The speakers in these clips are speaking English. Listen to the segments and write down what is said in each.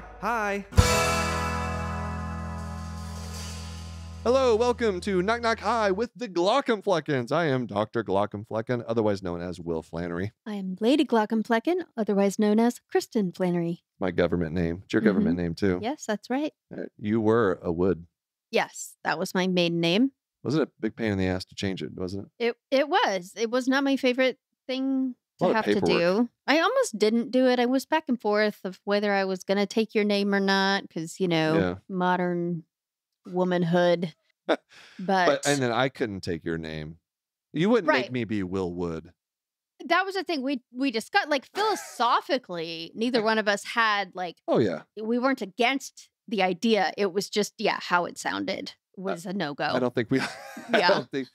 knock. Hi. Hello, welcome to Knock Knock Hi with the Glaucomfleckens. I am Dr. Glaucomflecken, otherwise known as Will Flannery. I am Lady Glaucomflecken, otherwise known as Kristen Flannery. My government name. It's your Mhm. government name too. Yes, that's right. Uh, You were a Wood. Yes, that was my maiden name. Wasn't it a big pain in the ass to change it, wasn't it? It it was. It was not my favorite thing A lot to have to do. I almost didn't do it. I was back and forth of whether I was going to take your name or not because, you know, Yeah. modern womanhood. but, But and then I couldn't take your name. You wouldn't make me be Will Wood. that was the thing we we discussed like philosophically neither one of us had like Oh yeah. we weren't against the idea. It was just yeah, how it sounded was a no-go. Uh, I don't think we. yeah. I don't think.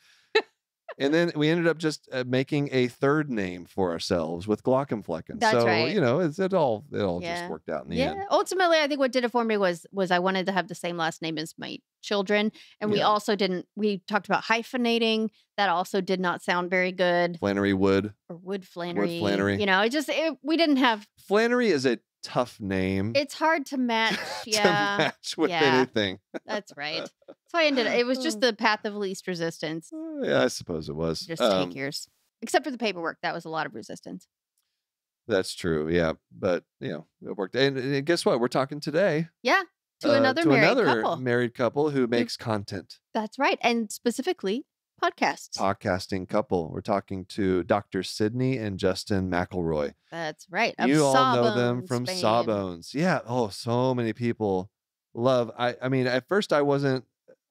And then we ended up just uh, making a third name for ourselves with Glaucomflecken. That's so right. you know, it's, it all it all Yeah. just worked out in the yeah end. ultimately i think what did it for me was was i wanted to have the same last name as my children and we Yeah. also didn't we talked about hyphenating that also did not sound very good Flannery Wood. or wood flannery Wood Flannery. you know it just it, we didn't have Flannery is a tough name it's hard to match yeah. to match with yeah. anything. that's right so i ended it was just the path of least resistance Uh, yeah, I suppose it was. just Um, take yours except for the paperwork that was a lot of resistance That's true. Yeah, but you know, it worked. And, and guess what? We're talking today yeah to uh, another to married another couple married couple who makes content. that's right and specifically podcasts Podcasting couple. We're talking to Dr. Sydnee and Justin McElroy. that's right of you all know them from. Sawbones. Yeah. Oh, so many people love. I I mean, at first I wasn't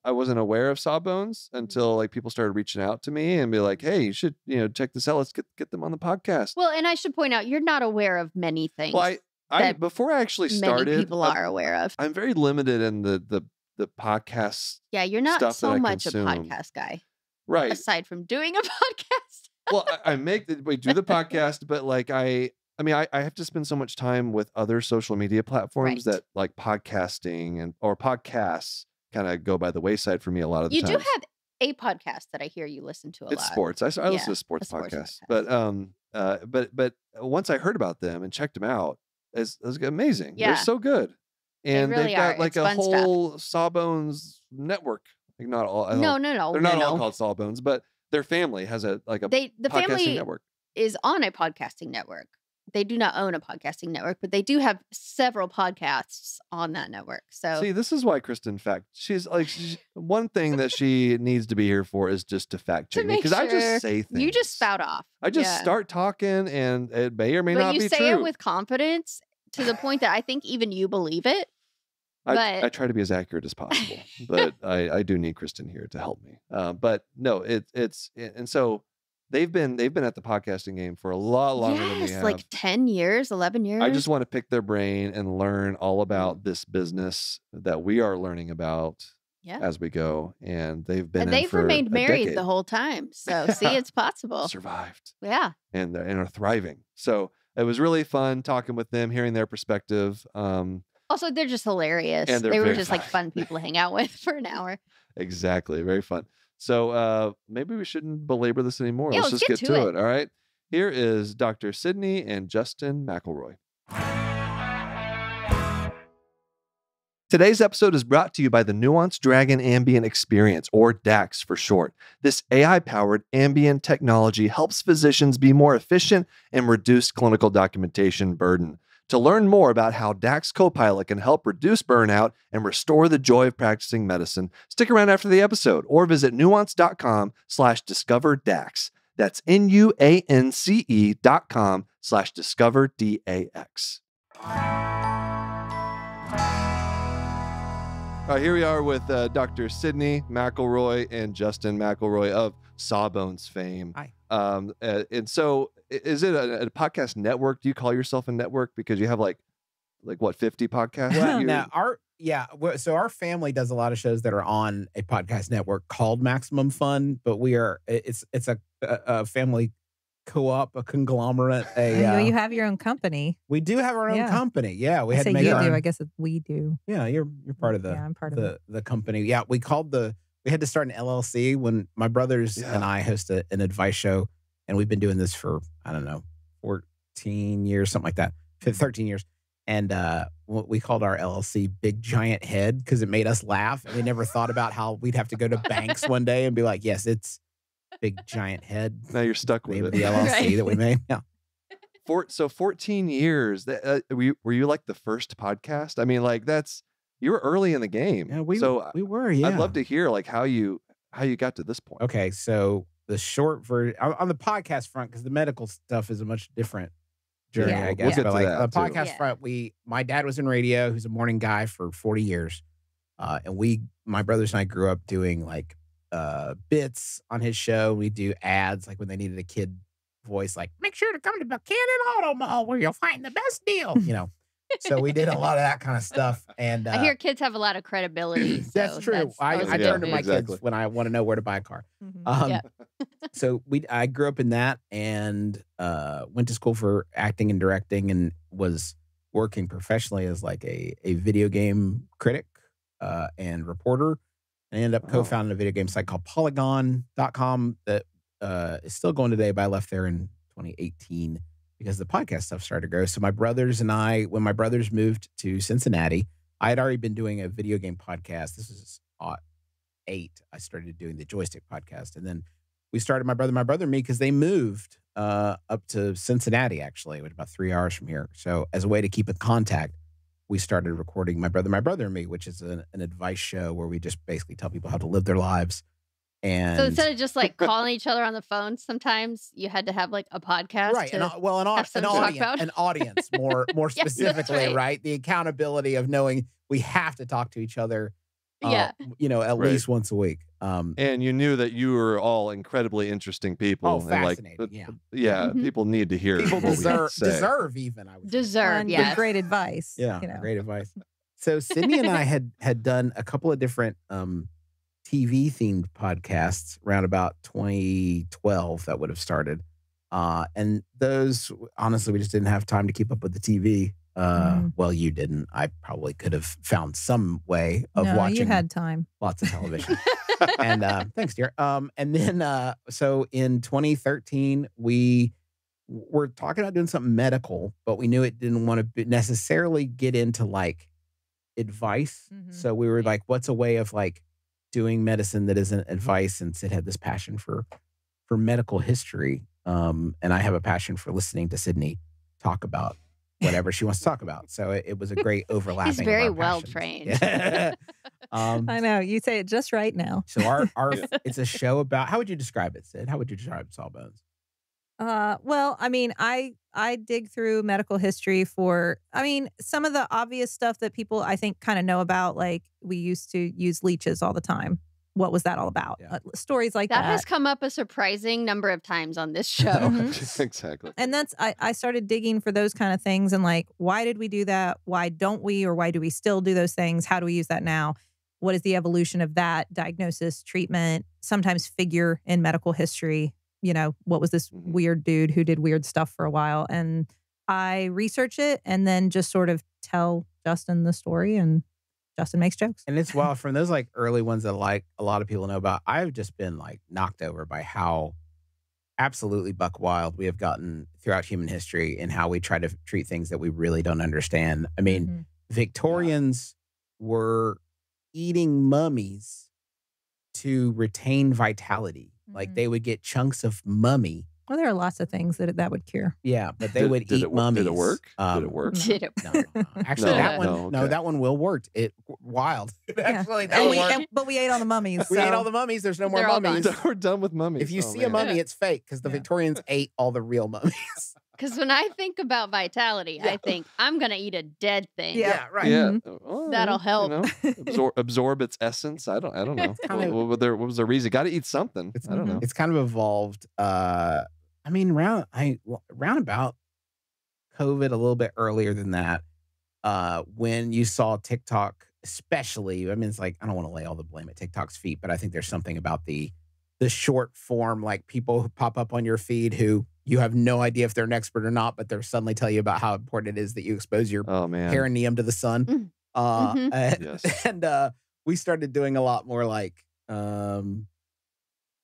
I wasn't aware of Sawbones until like people started reaching out to me and be like, "Hey, you should you know check this out. Let's get get them on the podcast." Well, and I should point out, you're not aware of many things Well, I I before I actually started, people I'm- are aware of. I'm very limited in the the the podcast. Yeah, you're not so much consume. a podcast guy, Right. aside from doing a podcast. well, I, I make the we do the podcast, but like I I mean I, I have to spend so much time with other social media platforms Right. that like podcasting and or podcasts kind of go by the wayside for me a lot of the You do times. have a podcast that I hear you listen to a it's lot. sports. I, s- I listen Yeah, to sports, sports podcasts, podcast. but um uh but but once I heard about them and checked them out, it's, it's amazing. Yeah. They're so good, and really they've got are. like It's a fun stuff. whole Sawbones network. Like not all. I No, no, no. they're no, not all no. called Sawbones, but their family has a like a They the family network. is on a podcasting network. They do not own a podcasting network, but they do have several podcasts on that network. So See, this is why Kristen fact. She's like she, one thing that she needs to be here for is just to fact check me because I just say things. you just spout off. I just Yeah. start talking, and it may or may but not you be say it with confidence to the point that I think even you believe it. I, but- I try to be as accurate as possible, but I, I do need Kristen here to help me. Uh, but no, it, it's and so they've been they've been at the podcasting game for a lot longer than we yes, have. like 10 years, 11 years. I just want to pick their brain and learn all Mm. about this business that we are learning about yeah. as we go. And they've been And they've remained married decade. the whole time. So, see, it's possible. survived Yeah. and they're- and are thriving. So it was really fun talking with them, hearing their perspective. Um, Also, they're just hilarious. And they're they were just like fun people to hang out with for an hour. exactly, very fun. So uh, maybe we shouldn't belabor this anymore. Yeah, let's, let's just get get, to to it. it. All right. Here is Dr. Sydnee and Justin McElroy. Today's episode is brought to you by the Nuance Dragon Ambient Experience, or DAX for short. This AI powered ambient technology helps physicians be more efficient and reduce clinical documentation burden. To learn more about how DAX Copilot can help reduce burnout and restore the joy of practicing medicine, stick around after the episode or visit nuance.com slash discover DAX. That's N-U-A-N-C-E dot com slash discover D-A-X. All right, here we are with uh, Dr. Sydnee McElroy and Justin McElroy of Sawbones fame. Hi. Um, uh, and so, is it a, a podcast network? Do you call yourself a network because you have like, like what, fifty podcasts? that Well, now our yeah, so our family does a lot of shows that are on a podcast network called Maximum Fun, but we are it's it's a a, a family co-op, a conglomerate. A I know uh, you have your own company. we do have our own Yeah. company. Yeah, we I had say to make you our do. own- I guess we do. Yeah, you're you're part of the yeah, I'm part of the it. the company. Yeah, we called the we had to start an LLC when my brothers Yeah. and I host a, an advice show, and we've been doing this for I don't know, fourteen years, something like that, thirteen years. And uh, what we called our LLC Big Giant Head because it made us laugh. And we never thought about how we'd have to go to banks one day and be like, yes, it's Big Giant Head. Now you're stuck with of the it. LLC Right. that we made. Yeah. For, so 14 years. That, uh, were, you, were you like the first podcast? I mean, like that's you were early in the game. Yeah, we so we were, yeah. I'd love to hear like how you how you got to this point. Okay, so the short version on on the podcast front, because the medical stuff is a much different journey, Yeah. I We'll guess. get but to like that, the too. podcast Yeah. front, we my dad was in radio, who's a morning guy for 40 years. Uh, and we my brothers and I grew up doing like uh bits on his show. We do ads like when they needed a kid voice, like make sure to come to Buchanan Auto Mall where you'll find the best deal, you know. So we did a lot of that kind of stuff. And uh, I hear kids have a lot of credibility. that's so true. I, I Yeah, turn to my exactly. kids when I want to know where to buy a car. Mhm. Um, Yeah. so we I grew up in that and uh, went to school for acting and directing and was working professionally as like a a video game critic uh, and reporter. I ended up Oh. co-founding a video game site called Polygon.com that uh, is still going today, but I left there in 2018 because the podcast stuff started to grow. So my brothers and I, when my brothers moved to Cincinnati, I had already been doing a video game podcast. This is uh, eight. I started doing the Joystiq podcast, and then we started my brother, my brother, and me because they moved uh, up to Cincinnati. Actually, was about three hours from here. So as a way to keep in contact, we started recording my brother, my brother, and me, which is an, an advice show where we just basically tell people how to live their lives. And So instead of just like calling each other on the phone, sometimes you had to have like a podcast. right, and, well, an, an something to talk audience, an audience, more more Yeah, that's specifically, right. right. The accountability of knowing we have to talk to each other. uh, Yeah. you know, at Right. least once a week. Um, And you knew that you were all incredibly interesting people. Oh, and like, fascinating, uh, yeah. yeah, Mhm. people need to hear. people what we deserve say. deserve even. I would deserve. And Yeah. great advice. Yeah, You know. great advice. So Sydnee and I had had done a couple of different um, TV themed podcasts around about 2012 that would have started, uh, and those honestly we just didn't have time to keep up with the TV. Uh, Mhm. Well, you didn't. I probably could have found some way of no, watching you had time. lots of television. and uh, thanks, dear. Um, and then uh, so in 2013, we were talking about doing something medical, but we knew it didn't want to necessarily get into like advice. Mhm. So we were like, what's a way of like doing medicine that isn't advice? And Sid had this passion for for medical history, um, and I have a passion for listening to Sydnee talk about whatever she wants to talk about. So it, it was a great overlapping. of very well passions. trained. Yeah. um, I know. You say it just right now. so our our it's a show about how would you describe it, Sid? How would you describe Sawbones? Uh, well, I mean, I I dig through medical history for. I mean, some of the obvious stuff that people I think kind of know about, like we used to use leeches all the time. What was that all about? Yeah. Uh, stories like that that. has come up a surprising number of times on this show. Mhm. exactly. and that's I, I started digging for those kind of things and like why did we do that why don't we or why do we still do those things how do we use that now what is the evolution of that diagnosis treatment sometimes figure in medical history you know what was this Mhm. weird dude who did weird stuff for a while and i research it and then just sort of tell justin the story and justin makes jokes And it's wild from those like early ones that like a lot of people know about. I've just been like knocked over by how absolutely buck wild we have gotten throughout human history and how we try to treat things that we really don't understand. I mean, Mhm. Victorians were eating mummies to retain vitality. Like Mhm. they would get chunks of mummy. well there are lots of things that that would cure Yeah, but they Did- would did eat it wo- did it mummies. work? Did Um, it work? Did it? No, no, no. actually, No, that one, no, no, that one will worked. It wild. Yeah. actually, that and we, and- but we ate all the mummies we ate all the mummies. There's no more They're mummies. We're done with mummies. If you Oh, see a mummy, it's fake because the Yeah. Victorians ate all the real mummies. Because when I think about vitality, Yeah. I think I'm gonna eat a dead thing. Yeah. right. Yeah, Mhm. oh, That'll you help. know, absorb, absorb its essence. I don't. I don't know. kinda- what, what, was there, what was the reason? Got to eat something. It's- I don't know. It's kind of evolved. Uh, I mean, round I round about COVID a little bit earlier than that. Uh, when you saw TikTok, especially, I mean, it's like I don't want to lay all the blame at TikTok's feet, but I think there's something about the the short form, like people who pop up on your feed who you have no idea if they're an expert or not, but they're suddenly tell you about how important it is that you expose your Oh man. perineum to the sun. Mm. Uh, Mhm. and, Yes. and uh, we started doing a lot more like um,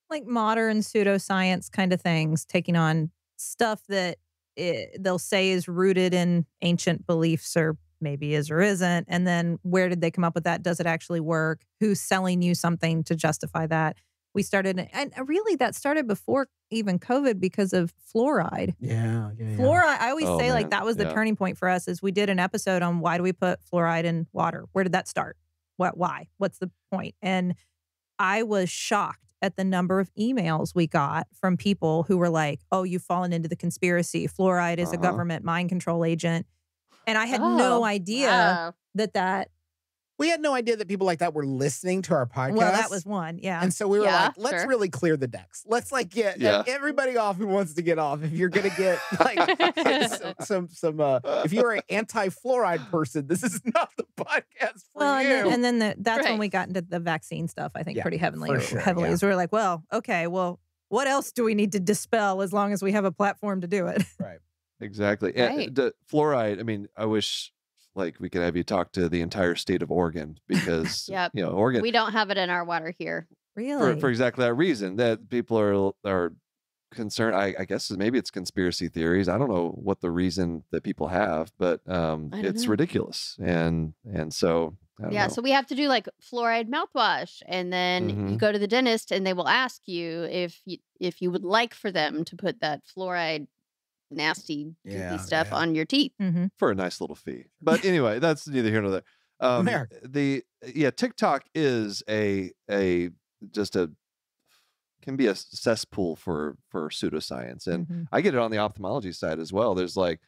like modern pseudoscience kind of things, taking on stuff that it, they'll say is rooted in ancient beliefs or maybe is or isn't. And then where did they come up with that? Does it actually work? Who's selling you something to justify that? We started, and really that started before even COVID because of fluoride. Yeah, yeah, yeah. Fluoride, I always Oh, say like that was the Yeah. turning point for us is we did an episode on why do we put fluoride in water? Where did that start? What why? What's the point? And I was shocked at the number of emails we got from people who were like, "Oh, you've fallen into the conspiracy. Fluoride is a Uh-huh. government mind control agent." And I had no Oh, idea wow. that that We had no idea that people like that were listening to our podcast. well that was one. Yeah. And so we were Yeah, like, let's sure. really clear the decks. Let's like get Yeah. everybody off who wants to get off. If you're gonna get like some some, some uh if you're an anti-fluoride person, this is not the podcast for well, and then, and then the, that's when we got into the vaccine stuff. I think Yeah, pretty heavily. for sure, heavily, yeah. so we were like, well, okay, well, what else do we need to dispel as long as we have a platform to do it? right. Exactly. And Right. the fluoride, I mean, I wish like we could have you talk to the entire state of Oregon because Yep. you know, Oregon We don't have it in our water here. Really? for, for exactly that reason that people are are concerned I, I guess maybe it's conspiracy theories. I don't know what the reason that people have, but um it's know. ridiculous. And and so Yeah, know. so we have to do like fluoride mouthwash, and then you Mhm. go to the dentist, and they will ask you if you if you would like for them to put that fluoride nasty goopy Yeah, stuff yeah. on your teeth. hmm for a nice little fee. But anyway, that's neither here nor there. Um, America. the yeah, TikTok is a a just a can be a cesspool for for pseudoscience, and Mhm. I get it on the ophthalmology side as well. There's like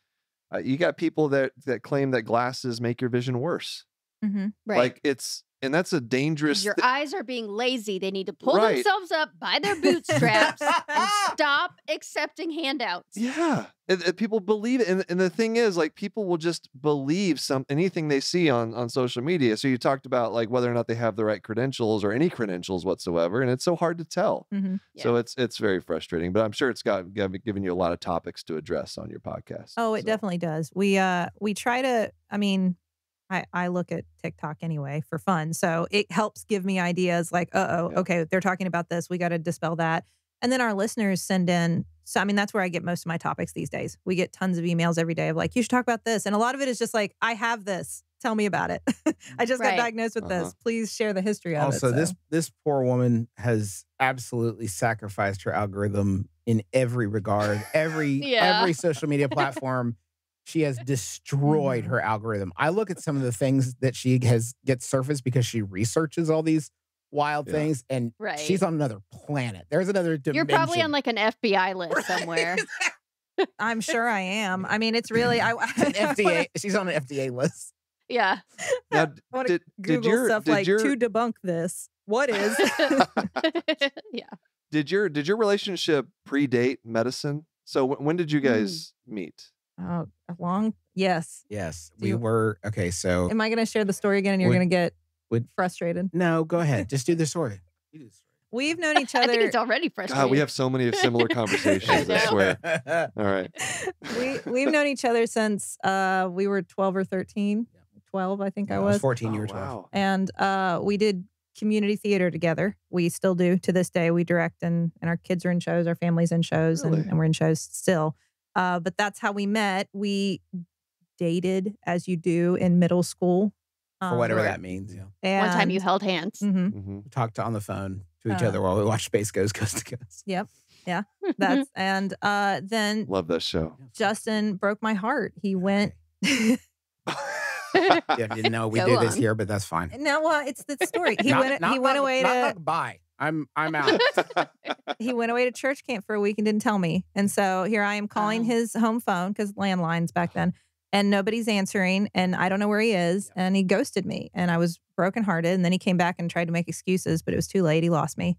uh, you got people that that claim that glasses make your vision worse. Mhm. Right. Like it's and that's a dangerous. your thi- eyes are being lazy. They need to pull Right. themselves up by their bootstraps and stop accepting handouts. Yeah, and, and people believe it, and, and the thing is, like, people will just believe some anything they see on on social media. So you talked about like whether or not they have the right credentials or any credentials whatsoever, and it's so hard to tell. Mhm. So it's it's very frustrating. But I'm sure it's got, got given you a lot of topics to address on your podcast. Oh, it So, definitely does. We uh we try to. I mean, I I look at TikTok anyway for fun, so it helps give me ideas. Like, uh oh, Yeah. okay, they're talking about this. We got to dispel that. And then our listeners send in. So I mean, that's where I get most of my topics these days. We get tons of emails every day of like, you should talk about this, and a lot of it is just like, I have this. Tell me about it. I just Right. got diagnosed with Uh-huh. this. Please share the history of also it. this So, this poor woman has absolutely sacrificed her algorithm in every regard every Yeah. every social media platform she has destroyed Mhm. her algorithm i look at some of the things that she has gets surfaced because she researches all these wild Yeah. things and Right. she's on another planet there's another dimension You're probably on like an FBI list Right. somewhere. I'm sure I am. I mean, it's really I. An fda she's on an fda list yeah. Now, d- I want did, to did Google your stuff did like your to debunk this. What is? yeah. did your did your relationship predate medicine? So wh- when did you Mm. guys meet? Oh, a long. Yes. yes Do we you- were okay so Am I going to share the story again and you're Would- going to get would- frustrated? no go ahead just do the story You do the story. We've known each I think other. it's already frustrating. God, we have so many similar conversations. I know. swear. All right. we we've known each other since uh, we were 12 or 13. 12, I think Yeah, I I was was. 14 Oh, years old wow. And uh, we did community theater together. We still do to this day. We direct and and our kids are in shows, our families in shows, Really? and, and we're in shows still. Uh, but that's how we met. We dated as you do in middle school. for Um, whatever Sure. that means yeah One time you held hands. Mhm. hmm talked on the phone to each Uh, other while we watched Space Ghost Coast to Coast. Yep. Yeah. That's and uh, then Love that show. Justin broke my heart. He went. Yeah, I didn't know we Go do this here, but that's fine. no, uh, it's the story. He Not- went. not he went not- away not to. not bye. I'm I'm out. he went away to church camp for a week and didn't tell me. And so here I am calling Oh. his home phone because landlines back then, and nobody's answering, and I don't know where he is, and he ghosted me, and I was brokenhearted. And then he came back and tried to make excuses, but it was too late. He lost me,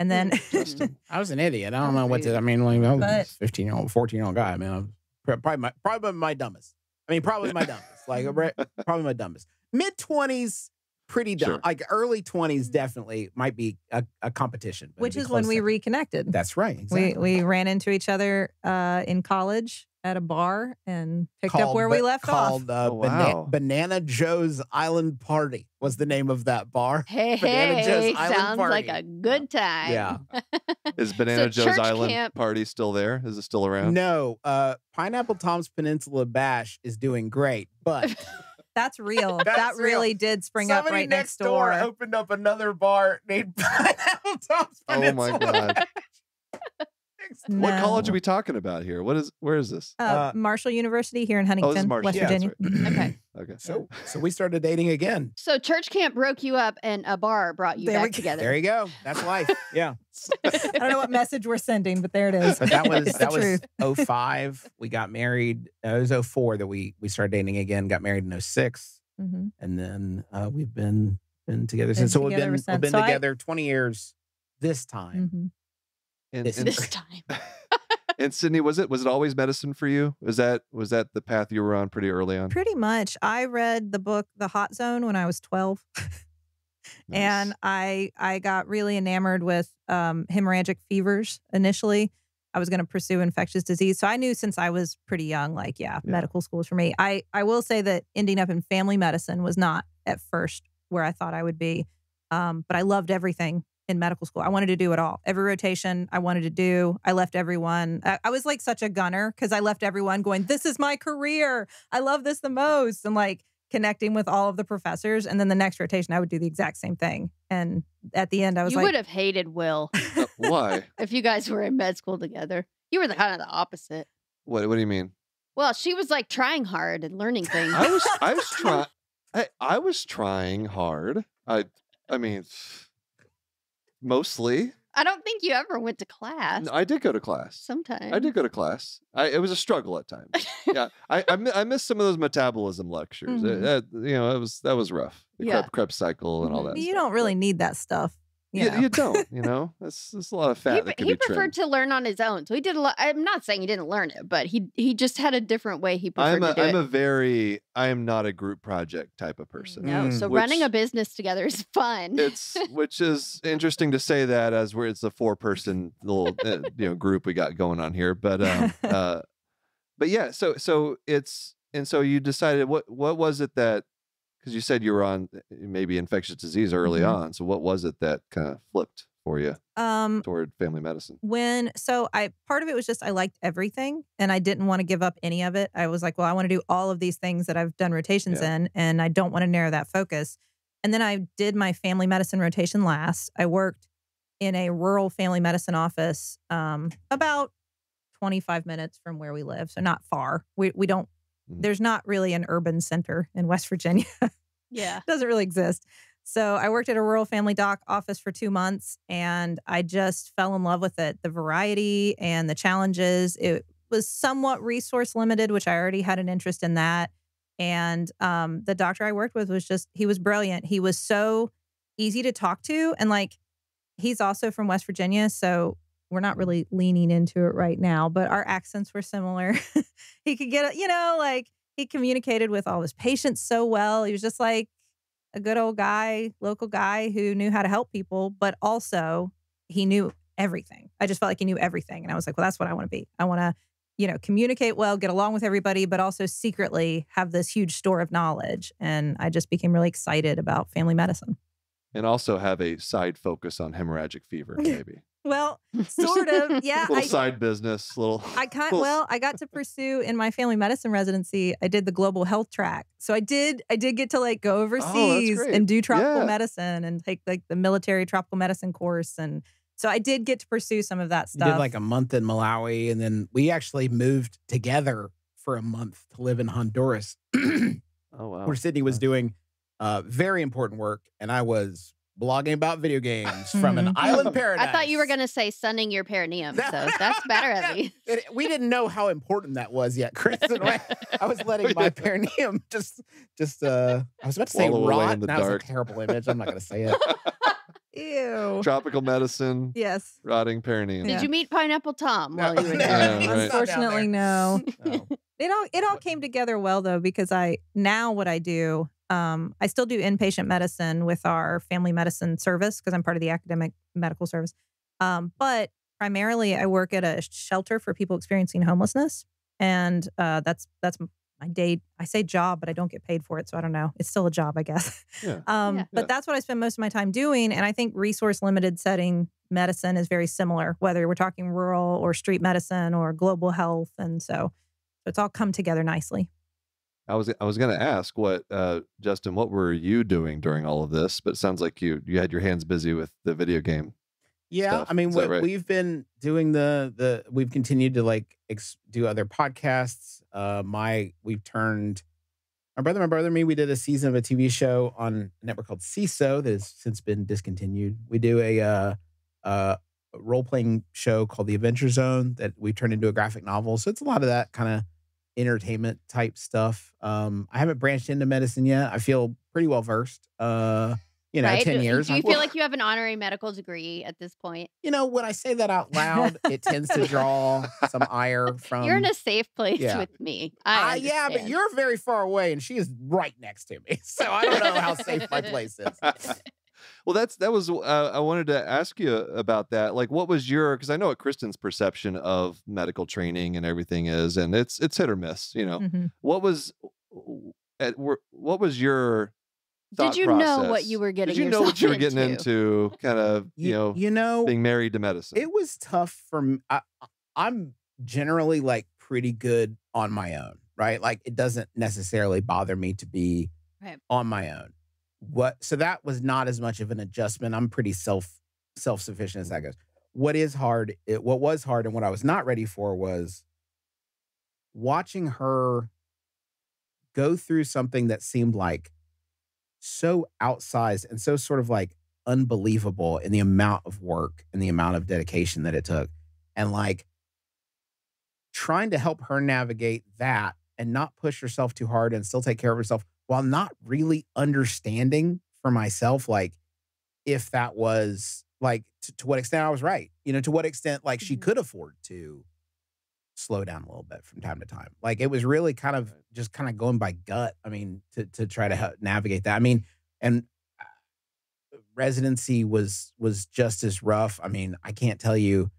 and then I was an idiot. I don't know what to. I mean, like, I was But- 15 year old, 14 year old guy. I mean, I'm probably my probably my dumbest. I mean, probably my dumbest. Like probably my dumbest. Mid 20s, pretty dumb. Sure. Like early 20s, definitely might be a, a competition. which is when we second. reconnected. That's right. Exactly. We we ran into each other uh, in college at a bar and picked up Called where we left called, off. Uh, Oh, Bana- Banana Joe's Island Party was the name of that bar. Hey, Banana Joe's hey, Island sounds like a good time. Yeah. Is Banana So Joe's Island camp- party still there? Is it still around? No, uh, Pineapple Tom's Peninsula Bash is doing great, but That's real. That's that real. really did spring up right next door. opened up another bar named Pineapple Tom's Oh my Peninsula. God. What college are we talking about here? What is where is this? Uh, Uh, Marshall University here in Oh, Huntington, this is Marshall. West Yeah, that's Virginia. Okay. Okay. So, so we started dating again. So church camp broke you up and a bar brought you There back go. together. There you go. That's life. Yeah. I don't know what message we're sending, but there it is. But that was It's that was truth. 05. We got married. Uh, it was 04 that we we started dating again. Got married in 06. Mhm. and then uh, we've been been together Been since. So we've been we've been So I- together 20 years this time. Mhm. And, This and, This time. and Sydnee, was it was it always medicine for you? Was that was that the path you were on pretty early on? Pretty much. I read the book The Hot Zone when I was 12. and I I got really enamored with um, hemorrhagic fevers initially. I was going to pursue infectious disease, so I knew since I was pretty young, like yeah, Yeah. medical school is for me. I I will say that ending up in family medicine was not at first where I thought I would be, um, but I loved everything in medical school. I wanted to do it all. Every rotation I wanted to do. I left everyone. I, I was like such a gunner because I left everyone going, "This is my career. I love this the most," and like connecting with all of the professors. And then the next rotation, I would do the exact same thing. And at the end, I was You like, would have hated Will Uh, why? if you guys were in med school together. You were the kind of the opposite. What what do you mean? Well, she was like trying hard and learning things. I was I was trying I, I was trying hard. I I mean mostly. I don't think you ever went to class. No, I did go to class. Sometimes I did go to class. I, it was a struggle at times. yeah, I I, mi- I missed some of those metabolism lectures. Uh, Mhm. uh, you know, it was that was rough. The Yeah. Krebs, Krebs cycle and all Mhm. that. you stuff, don't really need that stuff. You You, know? you don't. You know, that's that's a lot of fat He, that could he be preferred trimmed. to learn on his own. So he did a lot. I'm not saying he didn't learn it, but he he just had a different way he preferred I'm a to do I'm it. a very I am not a group project type of person. no, Mm, so running a business together is fun. it's which is interesting to say that as we're it's a four person little uh, you know group we got going on here but um uh but yeah so so it's and so you decided what what was it that because you said you were on uh, maybe infectious disease early Mhm. on so what was it that kind of flipped for you um, toward family medicine when so I part of it was just I liked everything and I didn't want to give up any of it. I was like, well, I want to do all of these things that I've done rotations Yeah. in, and I don't want to narrow that focus. And then I did my family medicine rotation last. I worked in a rural family medicine office, um, about 25 minutes from where we live, so not far. We we don't. Mhm. There's not really an urban center in West Virginia. yeah. It doesn't really exist. So I worked at a rural family doc office for two months and I just fell in love with it. The variety and the challenges. It was somewhat resource limited, which I already had an interest in that. And um, the doctor I worked with was just, he was brilliant. He was so easy to talk to. And like, he's also from West Virginia. So we're not really leaning into it right now, but our accents were similar. he could get, you know, like he communicated with all his patients so well. He was just like a good old guy, local guy who knew how to help people, but also he knew everything. I just felt like he knew everything. And I was like, well, that's what I want to be. I want to, you know, communicate well, get along with everybody, but also secretly have this huge store of knowledge. And I just became really excited about family medicine. and also have a side focus on hemorrhagic fever maybe Well, sort of. Yeah. little I, side business little I kind little- well, I got to pursue in my family medicine residency. I did the global health track, so I did I did get to like go overseas great. and do tropical Yeah. medicine and take like the military tropical medicine course, and so I did get to pursue some of that We stuff. did like a month in Malawi, and then we actually moved together for a month to live in Honduras, oh wow where Sydnee was doing uh, very important work, and I was blogging about video games from an Mhm. island paradise. I thought you were going to say sunning your perineum. So that's better at least. It- we didn't know how important that was yet, Chris. and I, I was letting my didn't. perineum just, just. uh I was about to say Wallow rot. and that was a terrible image. I'm not going to say it. Ew. tropical medicine Yes. rotting perineum Did Yeah. you meet Pineapple Tom No. while you were Yeah, right. Unfortunately, no. No. It all it all came together well though because I now what I do um, I still do inpatient medicine with our family medicine service because I'm part of the academic medical service. Um, but primarily, I work at a shelter for people experiencing homelessness, and uh, that's that's my day. I say job, but I don't get paid for it, so I don't know. It's still a job, I guess. Yeah. Um, Yeah. But that's what I spend most of my time doing, and I think resource limited setting medicine is very similar, whether we're talking rural or street medicine or global health, and so so it's all come together nicely. I was I was going to ask what uh, Justin, what were you doing during all of this? But it sounds like you you had your hands busy with the video game. Yeah, stuff. I mean, we, right? we've been doing the the we've continued to like ex- do other podcasts. Uh, my we've turned my brother, my brother, and me. We did a season of a TV show on a network called Seeso that has since been discontinued. We do a uh, uh, role playing show called The Adventure Zone that we turned into a graphic novel. So it's a lot of that kind of entertainment type stuff. Um, I haven't branched into medicine yet. I feel pretty well versed. Uh, you know, right? ten Do- years. Do you I'm- feel like you have an honorary medical degree at this point? you know, when I say that out loud, it tends to draw some ire from. You're in a safe place yeah. with me. Uh, I yeah, but you're very far away, and she is right next to me. So I don't know how safe my place is. well, that's that was uh, I wanted to ask you about that. Like, what was your? Because I know what Kristen's perception of medical training and everything is, and it's it's hit or miss. You know, Mhm. what was at, were- what was your Did thought you know what you were getting Did you know what you were getting into? Kind of, you, know, you know, being married to medicine. it was tough for me. I, I'm generally like pretty good on my own, right? Like it doesn't necessarily bother me to be Right. on my own. What? So that was not as much of an adjustment. I'm pretty self self sufficient as that goes. What is hard? It, what was hard and what I was not ready for was watching her go through something that seemed like so outsized and so sort of like unbelievable in the amount of work and the amount of dedication that it took. And like trying to help her navigate that and not push herself too hard and still take care of herself while not really understanding for myself, like if that was like to, to what extent I was right, you know, to what extent like she Mhm. could afford to slow down a little bit from time to time. Like it was really kind of just kind of going by gut. I mean, to to try to help navigate that. I mean, and uh, residency was was just as rough. I mean, I can't tell you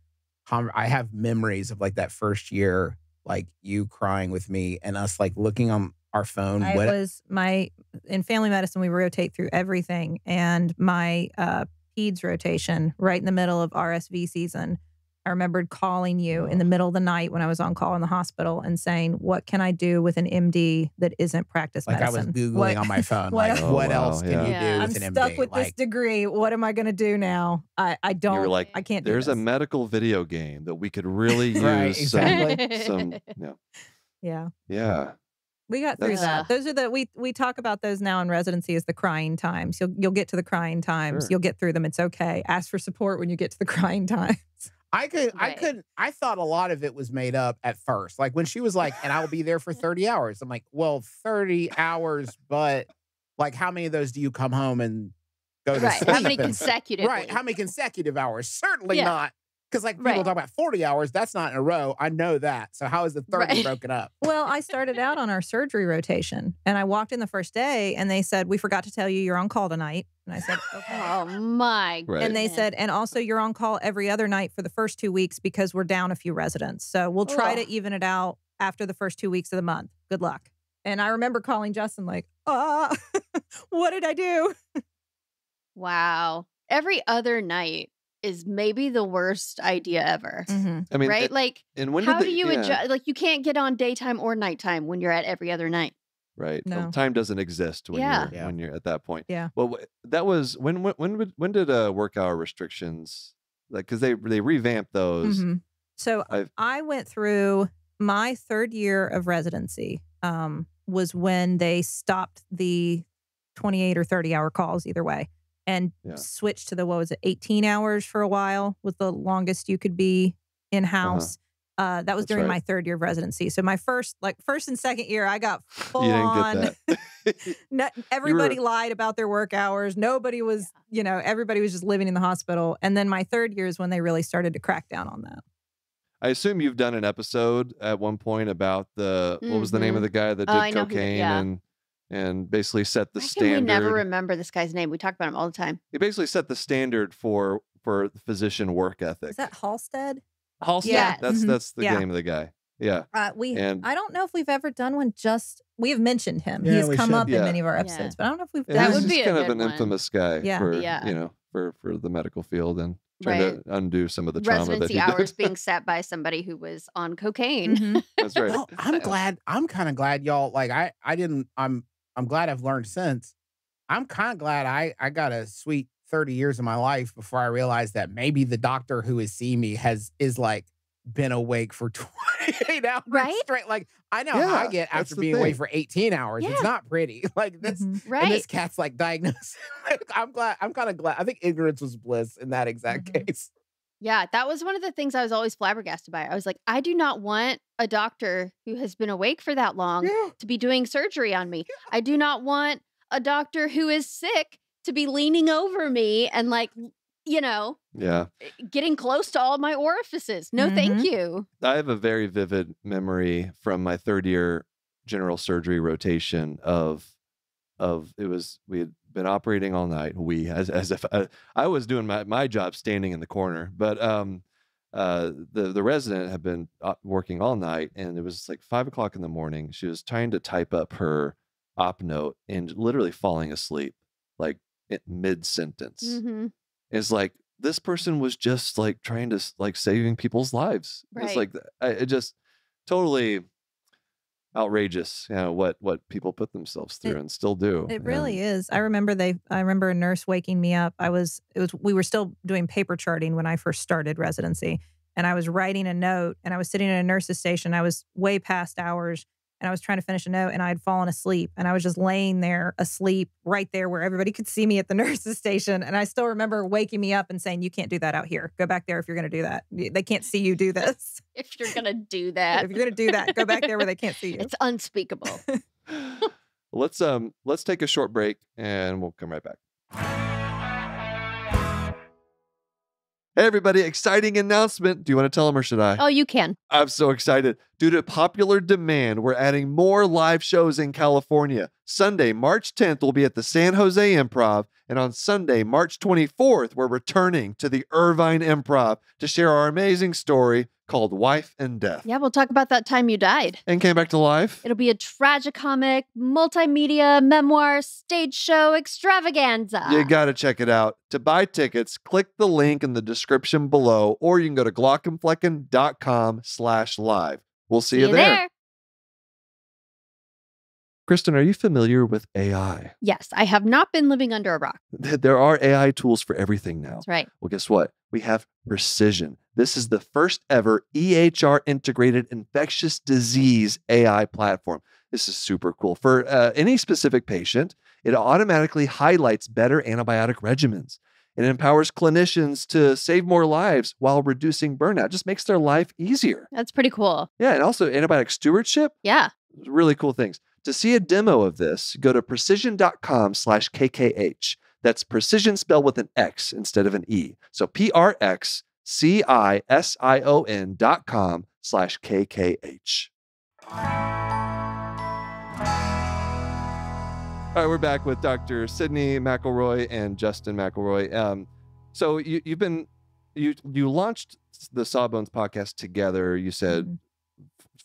how I have memories of like that first year, like you crying with me and us like looking on our phone. I what- was my in family medicine. We rotate through everything, and my uh, peds rotation right in the middle of RSV season. I remembered calling you in the Oh. middle of the night when I was on call in the hospital and saying, "What can I do with an MD that isn't practice like I was medicine? googling What- on my phone, what- like Oh, what wow, else can yeah. you Yeah. do I'm with an stuck MD? with this degree. What am I going to do now? I I don't. you were like, I can't. Do there's a medical video game that we could really use Right, some, exactly. some, yeah, yeah. yeah. We got through That's- that. Those are the we we talk about those now in residency as the crying times. You'll you'll get to the crying times. Sure. You'll get through them. It's okay. Ask for support when you get to the crying times. I could, I couldn't, I thought a lot of it was made up at first. Like when she was like, and I will be there for 30 hours. I'm like, well, 30 hours, but like how many of those do you come home and go to right. sleep? How many and- consecutive? Right. How many consecutive hours? Certainly Yeah. not. Because like people Right. talk about 40 hours, that's not in a row. I know that. So how is the 30 Right. broken up? Well, I started out on our surgery rotation and I walked in the first day and they said, We forgot to tell you you're on call tonight. And I said, Okay. Oh my! Right. And they said, and also you're on call every other night for the first two weeks because we're down a few residents. So we'll try Ugh. to even it out after the first two weeks of the month. Good luck. And I remember calling Justin like, ah, what did I do? Wow. Every other night is maybe the worst idea ever. Mm-hmm. I mean, right? and- like, and when how did do the- you yeah, adjust? Like, you can't get on daytime or nighttime when you're at every other night. Right. The No. Time doesn't exist when Yeah. you're Yeah. when you're at that point. Yeah. Well, that was when when when would- when did uh work hour restrictions like because they they revamped those. Mhm. So I've- I went through my third year of residency um, was when they stopped the 28 or 30 hour calls either way and Yeah. switched to the, what was it, 18 hours for a while was the longest you could be in house. uh that was That's during right. my third year of residency. So my first, like first and second year, I got full on. No, everybody lied about their work hours. Nobody was, you know, everybody was just living in the hospital. And then my third year is when they really started to crack down on that. I assume you've done an episode at one point about the what was the name of Mhm. the guy that Oh, did who- cocaine yeah. and and basically set the Why standard. we never remember this guy's name? We talk about him all the time. he basically set the standard for for physician work ethic. Is that Halsted? Halsted? Yes. That's Mhm. that's the Yeah. name of the guy. Yeah. Uh, we And- I don't know if we've ever done one. Just we have mentioned him. Yeah, He's come should. up Yeah. in many of our Yeah. episodes, but I don't know if we've And done. That he's would just be a kind of an one. infamous guy Yeah. for Yeah. you know for for the medical field and trying Right. to undo some of the trauma that Residency he hours did. being set by somebody who was on cocaine. Mhm. That's right. Well, I'm glad. I'm kind of glad y'all like I. I didn't. I'm. I'm glad I've learned since. I'm kind of glad I. I got a sweet 30 years of my life before I realized that maybe the doctor who is seeing me has is like been awake for 28 hours Right? straight. Like I know how I get after being awake for 18 hours. Yeah. It's not pretty. Like this. Mhm. Right. And this cat's like diagnosed. I'm glad. I'm kind of glad. I think ignorance was bliss in that exact Mhm. case. Yeah, that was one of the things I was always flabbergasted by. I was like, I do not want a doctor who has been awake for that long Yeah. to be doing surgery on me. I do not want a doctor who is sick to be leaning over me and like, you know, Yeah. Eh, getting close to all my orifices. No, thank mm-hmm. you. I have a very vivid memory from my third year general surgery rotation of of it was we had been operating all night. We as as if I, I was doing my my job standing in the corner, but um uh the the resident had been uh, working all night and it was like five o'clock in the morning. She was trying to type up her op note and literally falling asleep like mid sentence. hmm It's like this person was just like trying to like saving people's lives. It's like I, it just totally outrageous, you know, what what people put themselves through It- and still do. It really And is. I remember they I remember a nurse waking me up. I was it was we were still doing paper charting when I first started residency and I was writing a note and I was sitting in a nurse's station. I was way past hours and I was trying to finish a note and I had fallen asleep and I was just laying there asleep right there where everybody could see me at the nurse's station and I still remember waking me up and saying you can't do that out here. Go back there if you're going to do that. They can't see you do this. If you're going to do that, if you're going to do that, go back there where they can't see you. it's unspeakable. let's um let's take a short break and we'll come right back. Hey everybody, exciting announcement. Do you want to tell them or should I? oh, you can. I'm so excited. Due to popular demand, we're adding more live shows in California. Sunday, March 10th, we'll be at the San Jose Improv. And on Sunday, March 24th, we're returning to the Irvine Improv to share our amazing story called Wife and Death. Yeah, we'll talk about that time you died. And came back to life. It'll be a tragicomic, multimedia, memoir, stage show extravaganza. You got to check it out. To buy tickets, click the link in the description below, or you can go to glaucomflecken.com slash live. We'll see, you there. Kristen, are you familiar with AI? Yes, I have not been living under a rock. There are AI tools for everything now. That's right. Well, guess what? We have Prxcision. This is the first ever EHR integrated infectious disease AI platform. This is super cool. For uh, any specific patient, it automatically highlights better antibiotic regimens. It empowers clinicians to save more lives while reducing burnout. Just makes their life easier. That's pretty cool. Yeah, and also antibiotic stewardship Yeah. really cool things. To see a demo of this, go to prxcision.com slash KKH. That's precision spelled with an X instead of an E. So P R X C I S I O N dot com slash KKH. All right, we're back with Dr. Sydnee McElroy and Justin McElroy. Um, so you, you've been you you launched the Sawbones podcast together. You said Mhm.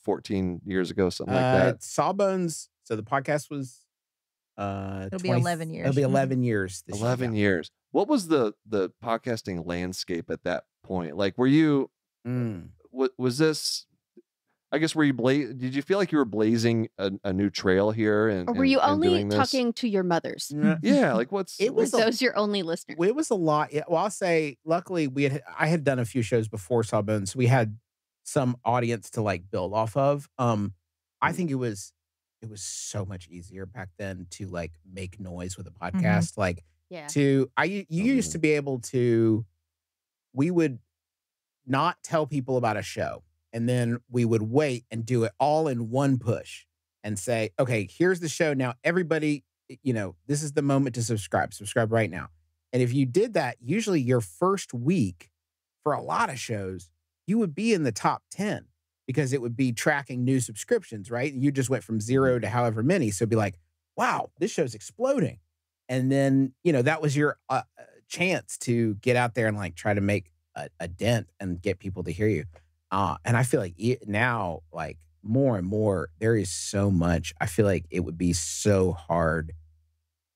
14 years ago, something like Uh, that. Sawbones. So the podcast was. Uh, It'll be 11 years. It'll be Mhm. 11 years. This 11 yeah. years. What was the the podcasting landscape at that point? Like, were you Mm. wa- was this? I guess were you bla- Did you feel like you were blazing a, a new trail here? And Or were you and only doing talking to your mothers? Yeah. Yeah, like what's It was Was a- those your only listeners? It was a lot. Yeah, well, I'll say, luckily, we had I had done a few shows before Sawbones. So we had some audience to like build off of. Um, I think it was it was so much easier back then to like make noise with a mm-hmm. podcast. Like Yeah. to I you used to be able to we would not tell people about a show and then we would wait and do it all in one push and say okay here's the show now everybody you know this is the moment to subscribe subscribe right now and if you did that usually your first week for a lot of shows you would be in the top 10 because it would be tracking new subscriptions right you just went from zero to however many so it'd be like wow this show's exploding and then you know that was your uh, uh, chance to get out there and like try to make a, a dent and get people to hear you uh, and i feel like it, now like more and more there is so much i feel like it would be so hard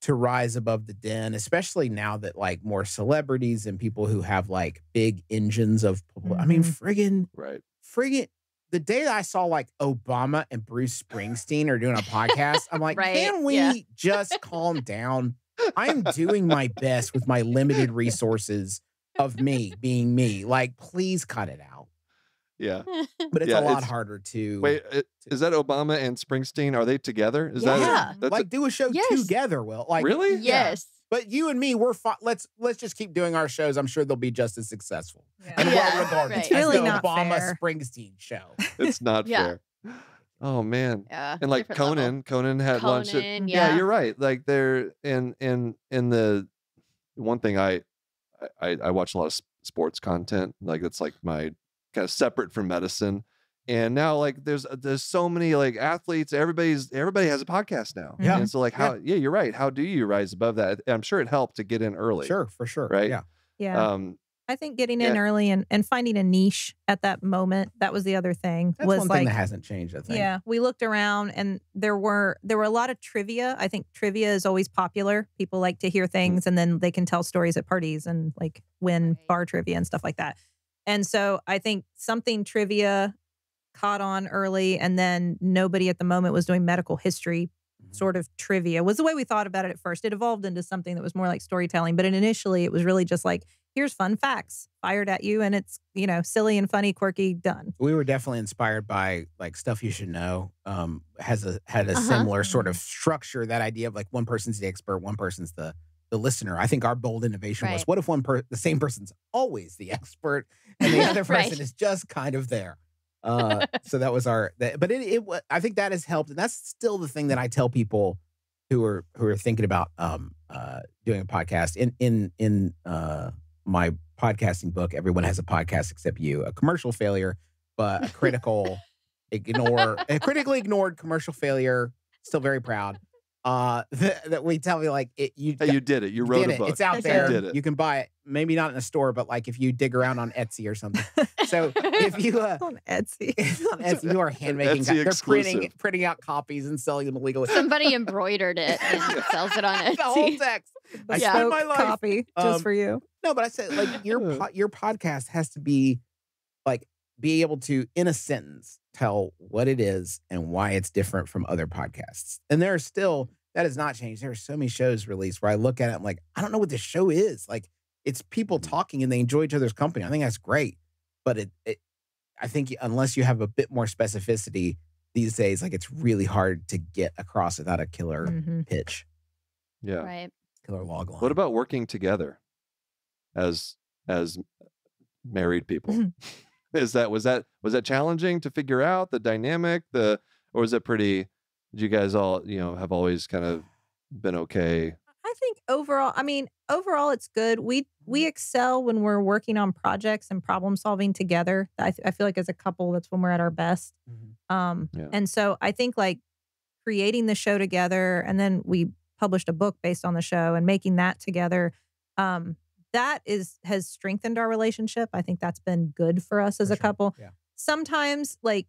to rise above the den, especially now that like more celebrities and people who have like big engines of, publi- I mean, Mhm. friggin', Right. friggin'. The day that I saw like Obama and Bruce Springsteen are doing a podcast, I'm like, Right, can we yeah. just calm down? I am doing my best with my limited resources of me being me. Like, please cut it out. Yeah. But it's Yeah, a lot it's- harder to Wait, i- is that Obama and Springsteen? Are they together? Is yeah, that that's a- like do a show Yes. together, Will. Like really? Yeah. yes. But you and me, we're fi- let's let's just keep doing our shows. I'm sure they'll be just as successful and Yeah, well regarded. right. as It's really the not Obama fair. Springsteen show. It's not Yeah. fair. Oh man. Yeah. And like different level. Conan, Conan had launched it. Conan, Yeah. yeah. you're right. Like they're in in in the one thing I I I watch a lot of sports content. Like it's like my kind of separate from medicine. And now like there's there's so many like athletes. Everybody's everybody has a podcast now. Yeah. And so like how yeah you're right. How do you rise above that? I'm sure it helped to get in early. Sure, for sure. Right? Yeah. Yeah. Um. I think getting in early and, and finding a niche at that moment, that was the other thing. That's was one like thing that hasn't changed, I think. Yeah, we looked around and there were there were a lot of trivia. I think trivia is always popular. People like to hear things and then they can tell stories at parties and like win Right. bar trivia and stuff like that. And so I think something trivia caught on early and then nobody at the moment was doing medical history Mm-hmm. sort of trivia was the way we thought about it at first. It evolved into something that was more like storytelling, but initially it was really just like here's fun facts fired at you and it's, you know, silly and funny, quirky, done. We were definitely inspired by like stuff you should know. Um, has a had a Uh-huh. similar sort of structure. That idea of like one person's the expert, one person's the the listener. I think our bold innovation was what if one per the same person's always the expert and the other person Right. is just kind of there. Uh, so that was our. That, but it, it I think that has helped, and that's still the thing that I tell people who are who are thinking about um uh doing a podcast in in in uh my podcasting book. Everyone has a podcast except you. A commercial failure, but a critical ignore a critically ignored commercial failure. Still very proud. Uh, that, that we tell you like it, you Hey, you did it. You wrote did a it. book. It's out You there. did it. You can buy it. Maybe not in a store, but like if you dig around on Etsy or something. So if you uh, on Etsy. on Etsy, you are hand making. Etsy They're printing printing out copies and selling them illegally. Somebody embroidered it and sells it on the whole Etsy. text. I Yeah. spent my Bespoke life. copy just Um, for you. No, but I said like your po- your podcast has to be like be able to in a sentence tell what it is and why it's different from other podcasts. And there are still that has not changed. There are so many shows released where I look at it, I'm like, I don't know what this show is. Like it's people talking and they enjoy each other's company. I think that's great. But it, it I think unless you have a bit more specificity these days, like it's really hard to get across without a killer Mhm. pitch, yeah. Right. killer log line. What about working together as as married people? Is that was that was that challenging to figure out the dynamic, the or was it pretty did you guys all, you know, have always kind of been okay? I think overall, I mean, overall, it's good. We we excel when we're working on projects and problem solving together. I, th- I feel like as a couple, that's when we're at our best. Mhm. Um, Yeah. And so I think like creating the show together, and then we published a book based on the show and making that together. Um, that is has strengthened our relationship. I think that's been good for us as For a sure. couple. Yeah. Sometimes, like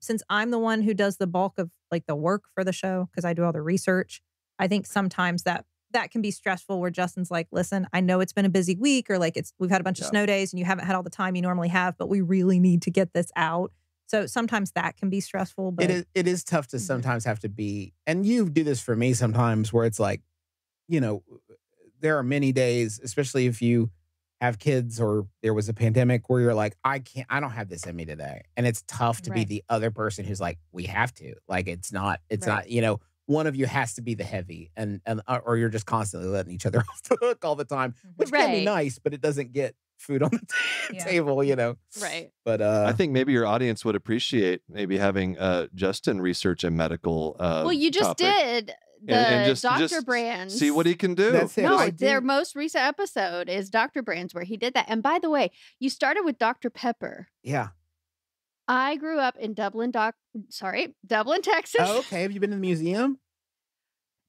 since I'm the one who does the bulk of like the work for the show because I do all the research, I think sometimes that that can be stressful where Justin's like, listen, I know it's been a busy week or like it's we've had a bunch Yeah. of snow days and you haven't had all the time you normally have, but we really need to get this out. So sometimes that can be stressful. But it is it is tough to Mhm. sometimes have to be and you do this for me sometimes where it's like you know there are many days especially if you have kids or there was a pandemic where you're like i can't i don't have this in me today. And it's tough to be the other person who's like we have to. Like it's not it's Right. not you know one of you has to be the heavy and and uh, or you're just constantly letting each other off the hook all the time which can be nice but it doesn't get food on the Yeah. table you know? Right. but uh I think maybe your audience would appreciate maybe having uh Justin research a medical uh well, you just topic. did the and just- Dr. just Brands. See what he can do. That's. No, I their most recent episode is Dr. Brands where he did that. And by the way, you started with Dr. Pepper. yeah I grew up in Dublin, doc. Sorry, Dublin, Texas. oh, okay have you been to the museum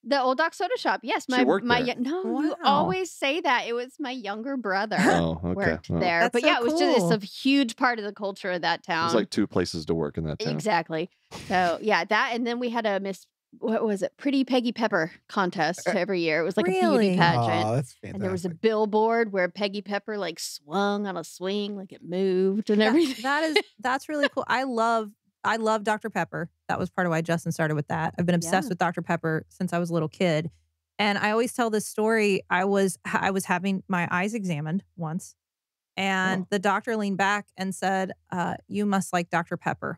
The old Doc Soda Shop. Yes, my worked my there. y- no. You always say that. It was my younger brother Oh, okay. worked Well, there, That's but so yeah, it was just cool. it's a huge part of the culture of that town. It's like two places to work in that town. Exactly. So yeah, that and then we had a Miss what was it? Pretty Peggy Pepper contest Uh, every year. It was like a beauty pageant. Oh, that's and there was a billboard where Peggy Pepper like swung on a swing, like it moved and That- everything. that is that's really cool. I love I love Dr. Pepper. That was part of why Justin started with that. I've been obsessed Yeah. with Dr. Pepper since I was a little kid. And I always tell this story. I was I was having my eyes examined once, and Oh. the doctor leaned back and said, uh, "You must like Dr. Pepper."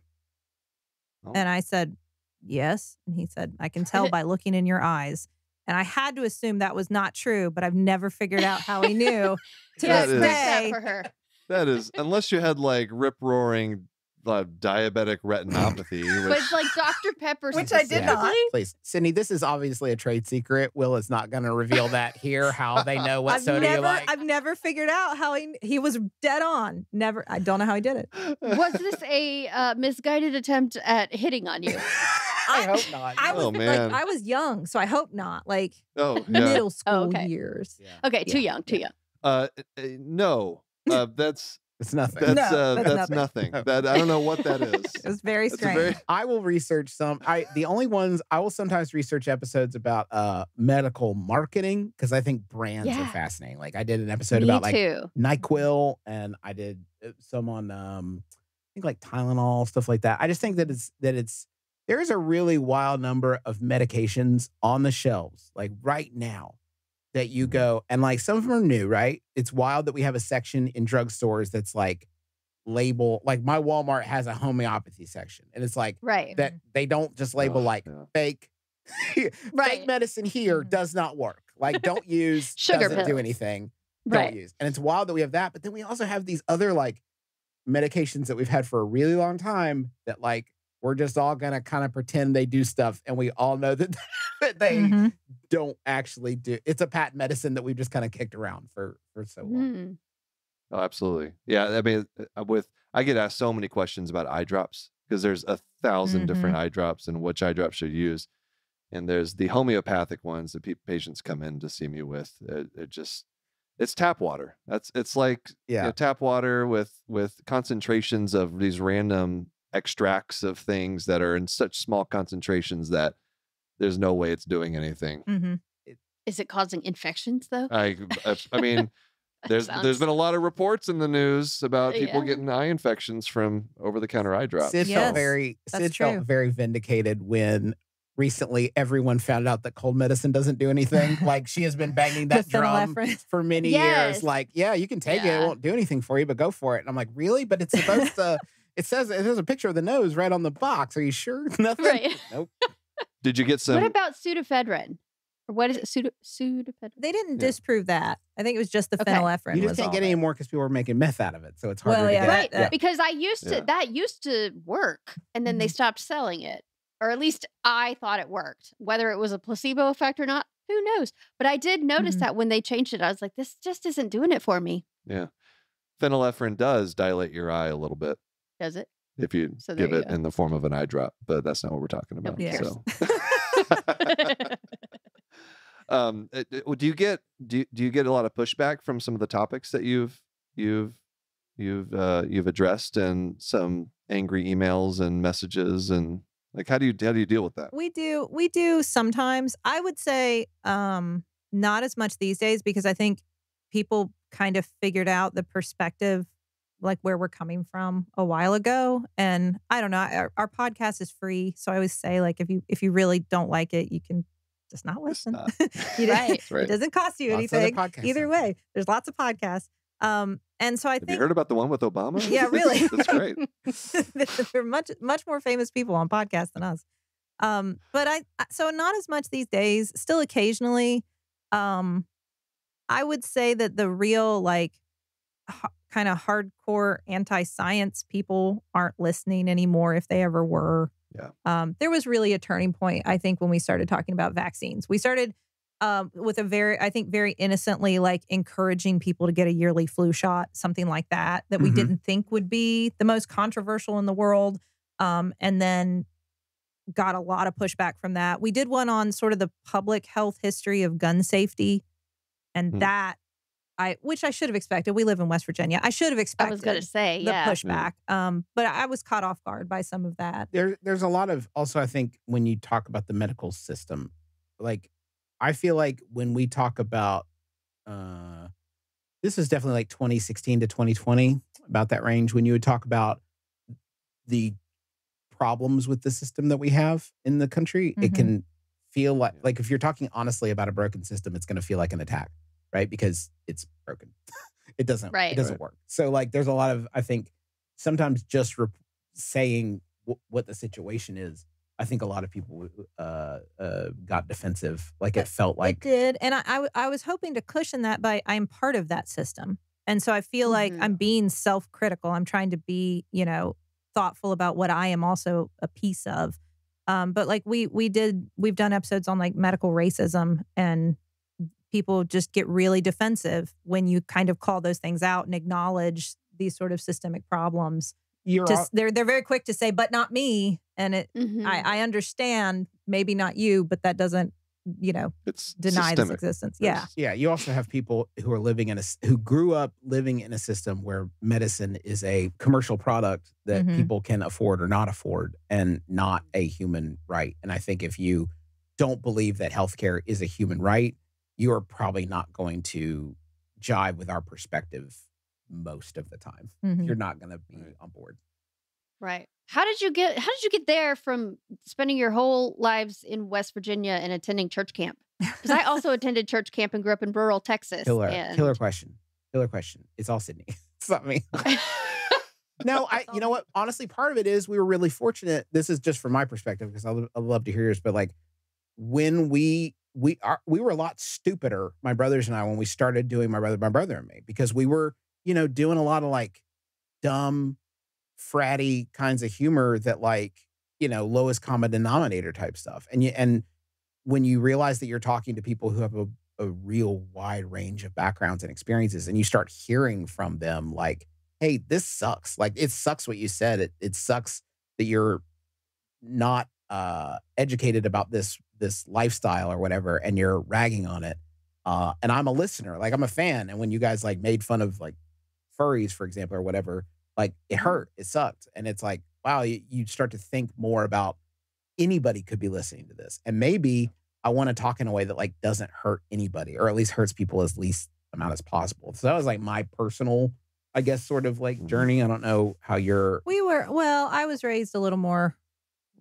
Oh. And I said, "Yes." And he said, "I can tell by looking in your eyes." And I had to assume that was not true, but I've never figured out how he knew to That this is- that day. for her. That is, unless you had like rip roaring uh, diabetic retinopathy, But which it's like Dr. Pepper Which I did not. specifically. Please, Sydnee, this is obviously a trade secret. Will is not going to reveal that here. How they know what I've soda never, you like. I've never figured out how he he was dead on. Never, I don't know how he did it. Was this a uh, misguided attempt at hitting on you? I hope not. I was Oh, man. like, I was young, so I hope not. Like oh yeah, middle school okay. years. Yeah. Okay, too Yeah. young, too young. uh, uh, no, uh, that's It's nothing. that's No, uh, that's that's nothing. nothing. That I don't know what that is. It was very That's strange. very I will research some. I the only ones I will sometimes research episods about uh medical marketing because I think brands are fascinating. Like I did an episode Me about like too. Nyquil and I did uh, some on um I think like Tylenol stuff like that. I just think that it's that it's there is a really wild number of medications on the shelves like right now that you go and like some of them are new, right? It's wild that we have a section in drugstores that's like label like my Walmart has a homeopathy section and it's like Right. that they don't just label Ugh, like yeah. fake fake medicine here Mhm. does not work. Like don't use Sugar doesn't do anything don't Right. use. And it's wild that we have that, but then we also have these other like medications that we've had for a really long time that like we're just all gonna kind of pretend they do stuff, and we all know that, that they Mhm. don't actually do. It's a patent medicine that we've just kind of kicked around for for so long. Mhm. Oh, absolutely. Yeah, I mean, uh, with I get asked so many questions about eye drops because there's a 1000 different eye drops and which eye drop should use, and there's the homeopathic ones that pe- patients come in to see me with. It, it just it's tap water. That's it's like you Yeah. know, tap water with with concentrations of these random extracts of things that are in such small concentrations that there's no way it's doing anything. Mhm. Is it causing infections though? I I, I mean. There's sounds- there's been a lot of reports in the news about people Yeah. getting eye infections from over the counter eye drops. Sid Yes, felt very that's Sid true. felt very vindicated when recently everyone found out that cold medicine doesn't do anything. like she has been banging that drum for many Yes. years. Like, yeah, you can take it. It won't do anything for you, but go for it. And I'm like, really? But it's supposed to. It says it has a picture of the nose right on the box. Are you sure? Nothing. Right. Nope. Did you get some? what about pseudoephedrine? Or what is it? Pseudo pseudoephedrine? They didn't Yeah. disprove that. I think it was just the Okay. phenylephrine. You just was can't all get any it. more because people are making meth out of it. So it's harder Well, to yeah, get. Right. that- Because I used to Yeah. that used to work and then they Mhm. stopped selling it. Or at least I thought it worked. Whether it was a placebo effect or not, who knows? But I did notice Mhm. that when they changed it, I was like, this just isn't doing it for me. yeah, phenylephrine does dilate your eye a little bit Does it? if you So give you it go. in the form of an eye drop, but that's not what we're talking about. Nobody cares. So. um, do you get do you, do you get a lot of pushback from some of the topics that you've you've you've uh, you've addressed and some angry emails and messages and like how do you how do you deal with that? We do. We do sometimes. I would say um not as much these days because I think people kind of figured out the perspective like where we're coming from a while ago and I don't know our, our podcast is free so I always say like if you if you really don't like it you can just not listen. not. You don't- Right. Right. It doesn't cost you Lots anything. Either out there. way, there's lots of podcasts. Um and so I Have you heard about the one with Obama? Yeah, really. That's great. there are much much more famous people on podcasts than us. Um, but I I- so not as much these days. Still occasionally. Um, I would say that the real like h- kind of hardcore anti-science people aren't listening anymore if they ever were. Yeah. Um, there was really a turning point, I think, when we started talking about vaccines. We started um, with a very, I think, very innocently like encouraging people to get a yearly flu shot, something like that, that we Mhm. didn't think would be the most controversial in the world. Um, and then got a lot of pushback from that. We did one on sort of the public health history of gun safety. And Hmm. that I which I should have expected. We live in West Virginia. I should have expected. I expected was going to say, the yeah. pushback. Um, but I was caught off guard by some of that. there there's a lot of also I think when you talk about the medical system, like I feel like when we talk about uh this is definitely like 2016 to 2020, about that range, when you would talk about the problems with the system that we have in the country, it Mhm. can feel like like if you're talking honestly about a broken system, it's gonna feel like an attack, right? Because it's broken. it doesn't Right. it doesn't Right. work. So like there's a lot of I think sometimes just rep- saying w- what the situation is i think a lot of people uh, uh, got defensive like it felt like it like did, and I, I w- I was hoping to cushion that by I'm part of that system, and so I feel like Mhm. I'm being self critical. I'm trying to be, you know, thoughtful about what I am also a piece of. Um, but like we we did we've done episodes on like medical racism and people just get really defensive when you kind of call those things out and acknowledge these sort of systemic problems. you're To, all- they're they're very quick to say, but not me. And it Mhm. I, I understand maybe not you, but that doesn't, you know, It's deny this existence. Yeah. yeah you also have people who are living in a who grew up living in a system where medicine is a commercial product that Mhm. people can afford or not afford and not a human right and i think if you don't believe that healthcare is a human right you're probably not going to jive with our perspective most of the time Mhm. you're not going to be Right. on board Right. How did you get how did you get there from spending your whole lives in West Virginia and attending church camp? Because I also attended church camp and grew up in rural Texas. Killer, and killer question. Killer question. It's all Sydnee. it's not me. no, I. You know what? Honestly, part of it is we were really fortunate. This is just from my perspective because I would love to hear yours. But like when we we are we were a lot stupider, my brothers and I, when we started doing my brother, my brother and me, because we were you know doing a lot of like dumb, fratty kinds of humor that like you know lowest common denominator type stuff, and you and when you realize that you're talking to people who have a a real wide range of backgrounds and experiences and you start hearing from them like hey this sucks. Like it sucks what you said it, it sucks that you're not uh educated about this this lifestyle or whatever and you're ragging on it uh and i'm a listener like i'm a fan and when you guys like made fun of like furries for example or whatever like it hurt it sucked and it's like wow you, you start to think more about anybody could be listening to this and maybe I want to talk in a way that like doesn't hurt anybody or at least hurts people as least amount as possible. So that was like my personal, I guess, sort of like Mhm. journey. I don't know how you're. We were, well, I was raised a little more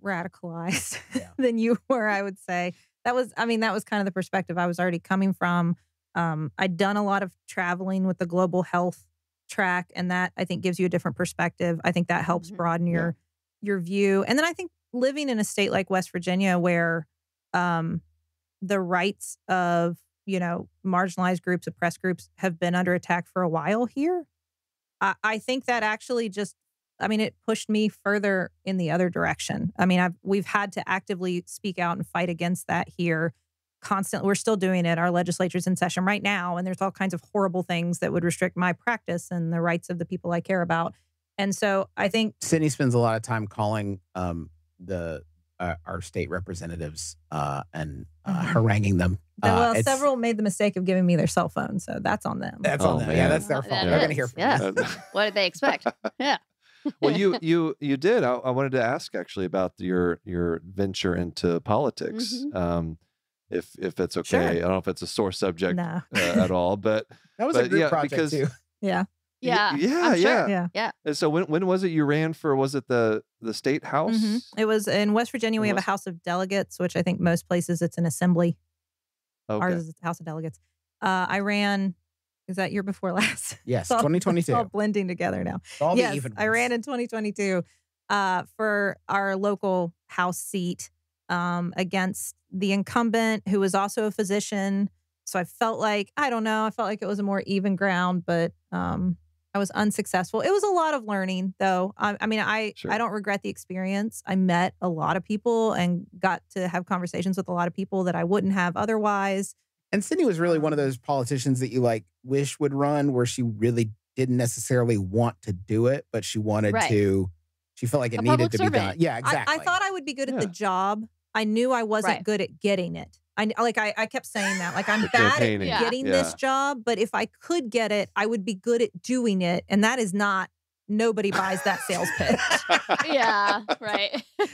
radicalized Yeah. than you were, I would say. That was, I mean, that was kind of the perspective I was already coming from. Um, I'd done a lot of traveling with the global health track, and that I think gives you a different perspective. I think that helps Mhm. broaden Yeah. your your view. And then I think living in a state like West Virginia, where um, the rights of you know marginalized groups, oppressed groups, have been under attack for a while here. I, I think that actually just I mean, it pushed me further in the other direction. I mean, I've we've had to actively speak out and fight against that here constantly. We're still doing it. Our legislature's in session right now, and there's all kinds of horrible things that would restrict my practice and the rights of the people I care about. And so I think Sydnee spends a lot of time calling um, the uh, our state representatives uh, and uh, Mhm. haranguing them. Uh, well, several made the mistake of giving me their cell phone, so that's on them. That's Oh, on them. man. Yeah, that's their fault. that They're going to hear from yeah. you. What did they expect? yeah. Well, you you you did. I, I wanted to ask actually about your your venture into politics. Mhm. Um, if if it's okay, Sure. I don't know if it's a sore subject Nah. uh, at all, but That was But a group yeah, project because- too. yeah, Yeah. Y- yeah, sure. yeah, yeah. And so when when was it you ran for? Was it the the state house? Mhm. It was in West Virginia. We In have a House of Delegates, which I think most places it's an assembly. Okay. Ours is House of Delegates. Uh, I ran. Is that year before last? Yes, all- 2022. It's all blending together now. All the yes, even I ran in 2022 uh, for our local House seat um, against the incumbent, who was also a physician. So I felt like I don't know. I felt like it was a more even ground, but um, I was unsuccessful. It was a lot of learning, though. I, I mean, I Sure. I don't regret the experience. I met a lot of people and got to have conversations with a lot of people that I wouldn't have otherwise. And Sydnee was really one of those politicians that you like wish would run, where she really didn't necessarily want to do it, but she wanted Right. to. She felt like it A needed public to be done. Yeah, exactly. I, thought I would be good at the job. I knew I wasn't Right. good at getting it. I like I, I kept saying that. Like I'm bad at. Yeah. getting Yeah. this job, but if I could get it, I would be good at doing it. And that is not nobody buys that sales pitch. yeah, right.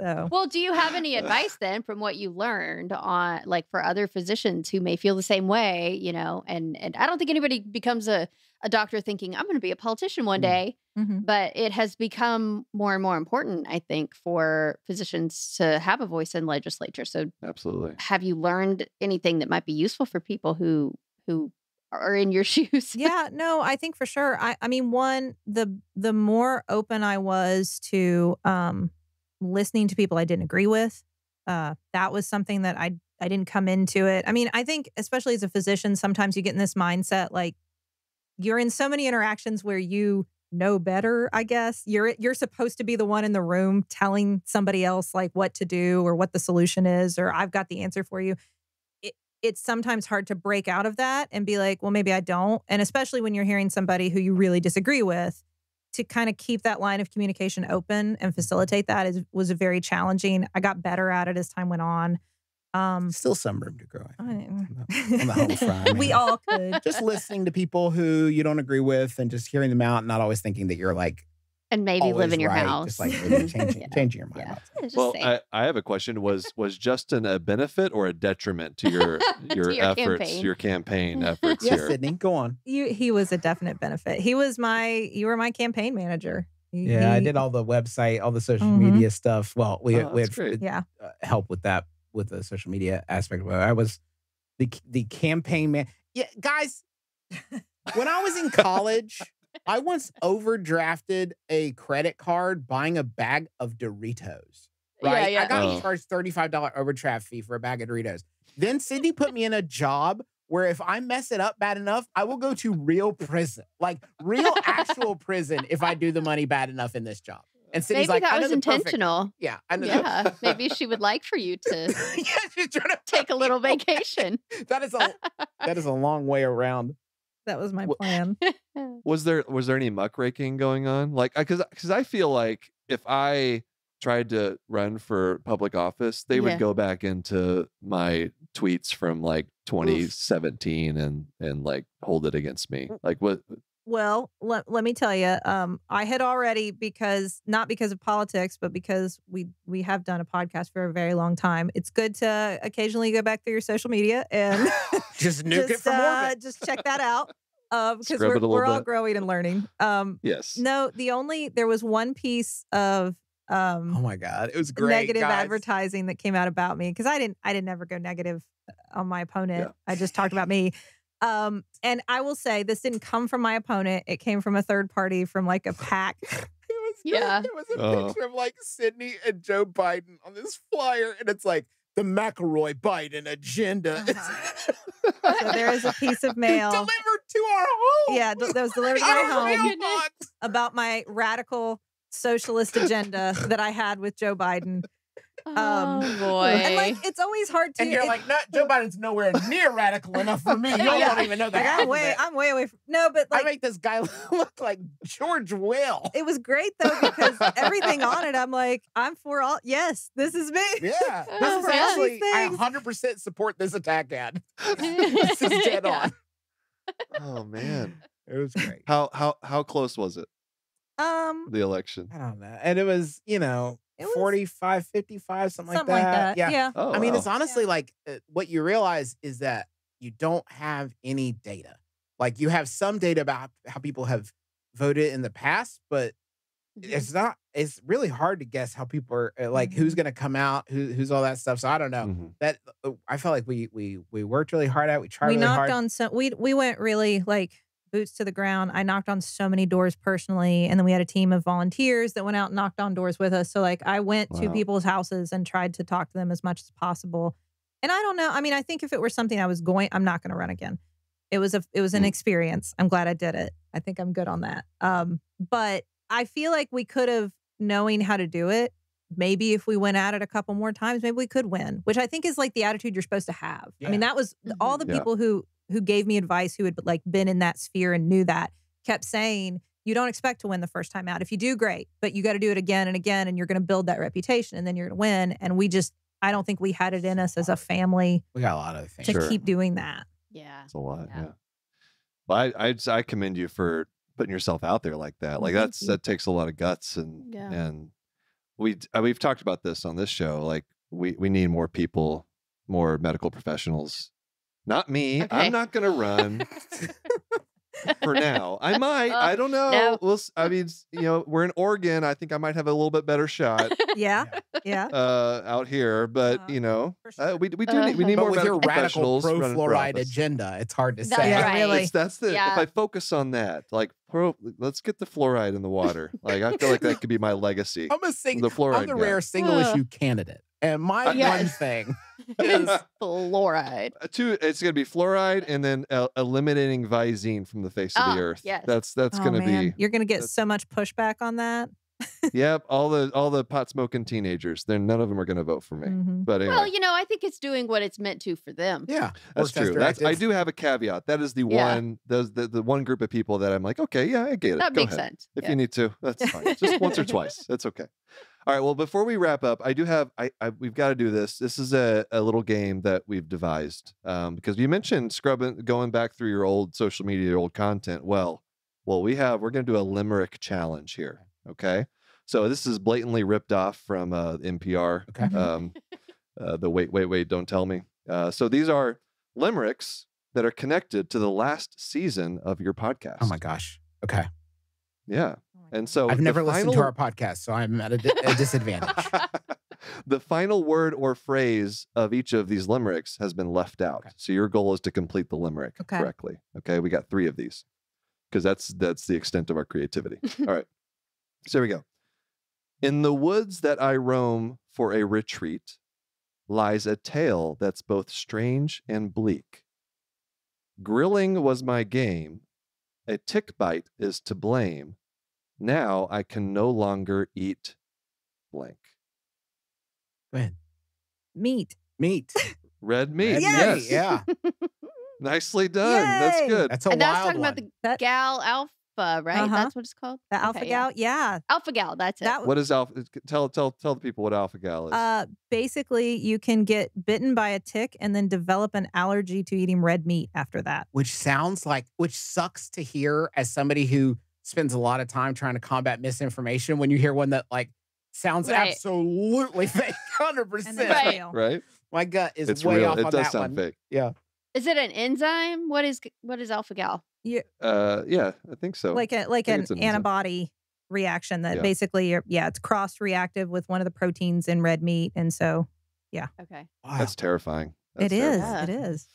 So Well, do you have any advice then from what you learned on like for other physicians who may feel the same way, you know, and and I don't think anybody becomes a a doctor thinking I'm going to be a politician one Mm. day, mhm. but it has become more and more important I think for physicians to have a voice in legislature. So Absolutely. have you learned anything that might be useful for people who who are in your shoes? yeah, no, I think for sure. I, I mean, one, the the more open I was to um listening to people I didn't agree with, uh, that was something that I I didn't come into it. I mean, I think especially as a physician, sometimes you get in this mindset like you're in so many interactions where you know better, I guess. You're you're supposed to be the one in the room telling somebody else like what to do or what the solution is or I've got the answer for you. It, it's sometimes hard to break out of that and be like, well, maybe I don't. And especially when you're hearing somebody who you really disagree with, to kind of keep that line of communication open and facilitate that is was a very challenging. I got better at it as time went on. Um, Still some room to grow. I on the- on the whole front. We all could. just listening to people who you don't agree with and just hearing them out, and not always thinking that you're like and maybe live in your right, house. just like changing, Yeah. changing your mind. Yeah. Yeah, just Well. I, I have a question. Was was Justin a benefit or a detriment to your To your, your efforts, campaign. your campaign efforts Yes, here? Sydnee, go on. You, he was a definite benefit. He was my, you were my campaign manager. He- Yeah, I did all the website, all the social Mhm. media stuff. Well, we Oh, we had great. Yeah. uh, help with that with the social media aspect of it. I was the the campaign man. Yeah, guys, when I was in college, I once overdrafted a credit card buying a bag of Doritos. Yeah, Right? yeah. I got Oh. charged $35 overdraft fee for a bag of Doritos. Then Sydnee put me in a job where if I mess it up bad enough, I will go to real prison. Like real actual prison if I do the money bad enough in this job. And Sydnee's maybe like, I that know was the perfect- intentional. Yeah, I know. the- Yeah, maybe she would like for you to yeah, she's trying to take a little vacation. That is a that is a long way around. That was my plan. Was there was there any muckraking going on? Like, because because I feel like if I tried to run for public office, they Yeah. would go back into my tweets from like 2017 and and like hold it against me. Like what? Well, let, let me tell you, um, I had already because not because of politics, but because we we have done a podcast for a very long time. It's good to occasionally go back through your social media and Just nuke it just, from uh, orbit. just check that out uh, because Scrub we're, it we're all bit. growing and learning. Um, Yes. no, the only there was one piece of um, Oh my god, it was great. negative guys. advertising that came out about me because I didn't I didn't ever go negative on my opponent. I just talked about me. Um, and I will say this didn't come from my opponent. It came from a third party from like a pack. It was Yeah. It was a Oh. picture of like Sydnee and Joe Biden on this flyer, and it's like the McElroy Biden agenda. So there is a piece of mail. delivered to our home. Yeah, th- that was delivered to my Our home. mailbox. about my radical socialist agenda that I had with Joe Biden. Oh boy. And like it's always hard to And you're it- like, no, Joe Biden's nowhere near radical enough for me. You Yeah. don't even know that. like, I'm way. I'm way away from no, but I like make this guy look like George Will. it was great though because everything on it, I'm like, I'm for all yes, this is me. Yeah, this is yeah. actually I 100% support this attack ad. this is dead Yeah. on. Oh man. It was great. How how how close was it? Um The election. I don't know. And it was, you know, It was- 45, 55, something, something like that. Yeah. Yeah. Oh, I mean, wow. it's honestly like uh, what you realize is that you don't have any data. Like you have some data about how people have voted in the past, but it's not. It's really hard to guess how people are uh, like who's Mhm. going to come out, who, who's all that stuff. So I don't know. Mhm. That uh, I felt like we we we worked really hard at. We tried we really knocked hard. on some we we went really like boots to the ground. I knocked on so many doors personally and then we had a team of volunteers that went out and knocked on doors with us. So like I went to people's houses and tried to talk to them as much as possible. And I don't know, I mean I think if it were something I was going I'm not going to run again. It was a it was an Mm. experience. I'm glad I did it. I think I'm good on that. Um but I feel like we could have knowing how to do it maybe if we went at it a couple more times maybe we could win which i think is like the attitude you're supposed to have i mean that was all the Yeah. people who who gave me advice who had like been in that sphere and knew that kept saying you don't expect to win the first time out if you do great but you got to do it again and again and you're going to build that reputation and then you're going to win and we just I don't think we had it in us as a family We got a lot of things. to Sure. keep doing that. yeah. It's a lot. Yeah. Yeah. Well, I, I I commend you for putting yourself out there like that. Like that's that takes a lot of guts and Yeah. and we uh, we've talked about this on this show. Like we we need more people, more medical professionals. Not me. Okay. I'm not gonna run for now. I might. I don't know. no. We'll. s- I mean, s- you know, we're in Oregon. I think I might have a little bit better shot Yeah, yeah. uh, out here. But Uh, you know, for uh, sure. we we do need we need more with your medical radical professionals pro fluoride agenda, it's hard to That's say. Yeah, right. really. It's- that's the Yeah. if I focus on that, like pro, let's get the fluoride in the water. Like I feel like that could be my legacy. I'm a sing- The fluoride I'm the guy. rare single issue candidate, and my Yes. one thing Is is fluoride. Uh, Two, it's gonna be fluoride and then uh, eliminating Visine from the face of Ah, the earth. yes. That's that's Oh, gonna be You're gonna get so much pushback on that. yep. All the all the pot smoking teenagers. They're none of them are gonna vote for me. Mhm. But anyway, Well, you know, I think it's doing what it's meant to for them. yeah, that's true. That's I do have a caveat. That is the Yeah. one. Those the, the one group of people that I'm like, okay, yeah, I get it. That Go makes ahead. sense. If Yeah. you need to, that's fine. Just once or twice. That's okay. All right. Well, before we wrap up, I do have I, I we've got to do this. This is a, a little game that we've devised um, because you mentioned scrubbing, going back through your old social media, your old content. Well, well, we have we're going to do a limerick challenge here. Okay. So this is blatantly ripped off from uh, NPR. Okay. Um, uh, the wait, wait, wait, don't tell me. Uh, so these are limericks that are connected to the last season of your podcast. Oh my gosh. Okay. Yeah. And so I've the never listened to our podcast, so I'm at a, di- a disadvantage. the final word or phrase of each of these limericks has been left out. Okay. So your goal is to complete the limerick Okay. correctly. Okay, we got three of these because that's that's the extent of our creativity. All right, so here we go. In the woods that I roam for a retreat lies a tale that's both strange and bleak. Grilling was my game. A tick bite is to blame. Now I can no longer eat blank. Go ahead. Meat. Meat. Red meat. Red Yes. meat, Yeah. Nicely done. That's good. That's a and that's wild talking one. about the That gal alpha, right? Uh-huh. That's what it's called. the alpha Okay, yeah. gal. Yeah. Alpha gal. That's it. That What is alpha? Tell tell tell the people what alpha gal is. uh basically you can get bitten by a tick and then develop an allergy to eating red meat after that. which sounds like which sucks to hear as somebody who spends a lot of time trying to combat misinformation when you hear one that like sounds Right. absolutely fake 100% And Right. right? my gut is It's way real. off It on does that sound one fake. is it an enzyme? What is what is alpha gal? Uh, yeah, I think so. like a like think an it's an enzyme. antibody reaction that Yeah. basically you're, yeah it's cross reactive with one of the proteins in red meat and so yeah. Okay. Wow. That's terrifying. That's it is terrifying. it is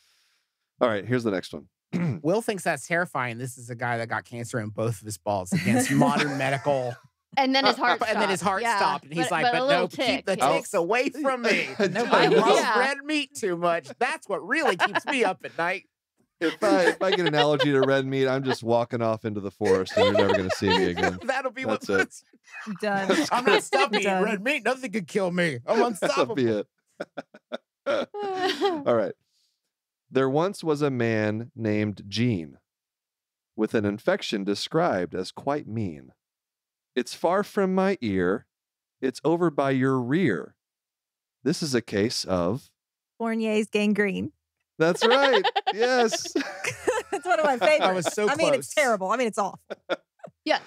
All right, here's the next one. will thinks that's terrifying this is a guy that got cancer in both of his balls against modern medical And then his heart stopped. and then his heart Yeah. stopped and he's like a but, little no keep the yeah. ticks away from me i Nobody love Yeah. red meat too much that's what really keeps me up at night if I if I get an allergy to red meat, I'm just walking off into the forest and you're never going to see me again. that'll be That's what it. done That's i'm not stopping eating red meat nothing could kill me i'm That'll unstoppable be it. All right. There once was a man named Gene with an infection described as quite mean. It's far from my ear, it's over by your rear. This is a case of. Fournier's gangrene That's right. yes. it's one of my favorites I was so I mean it's terrible I mean it's awful yeah.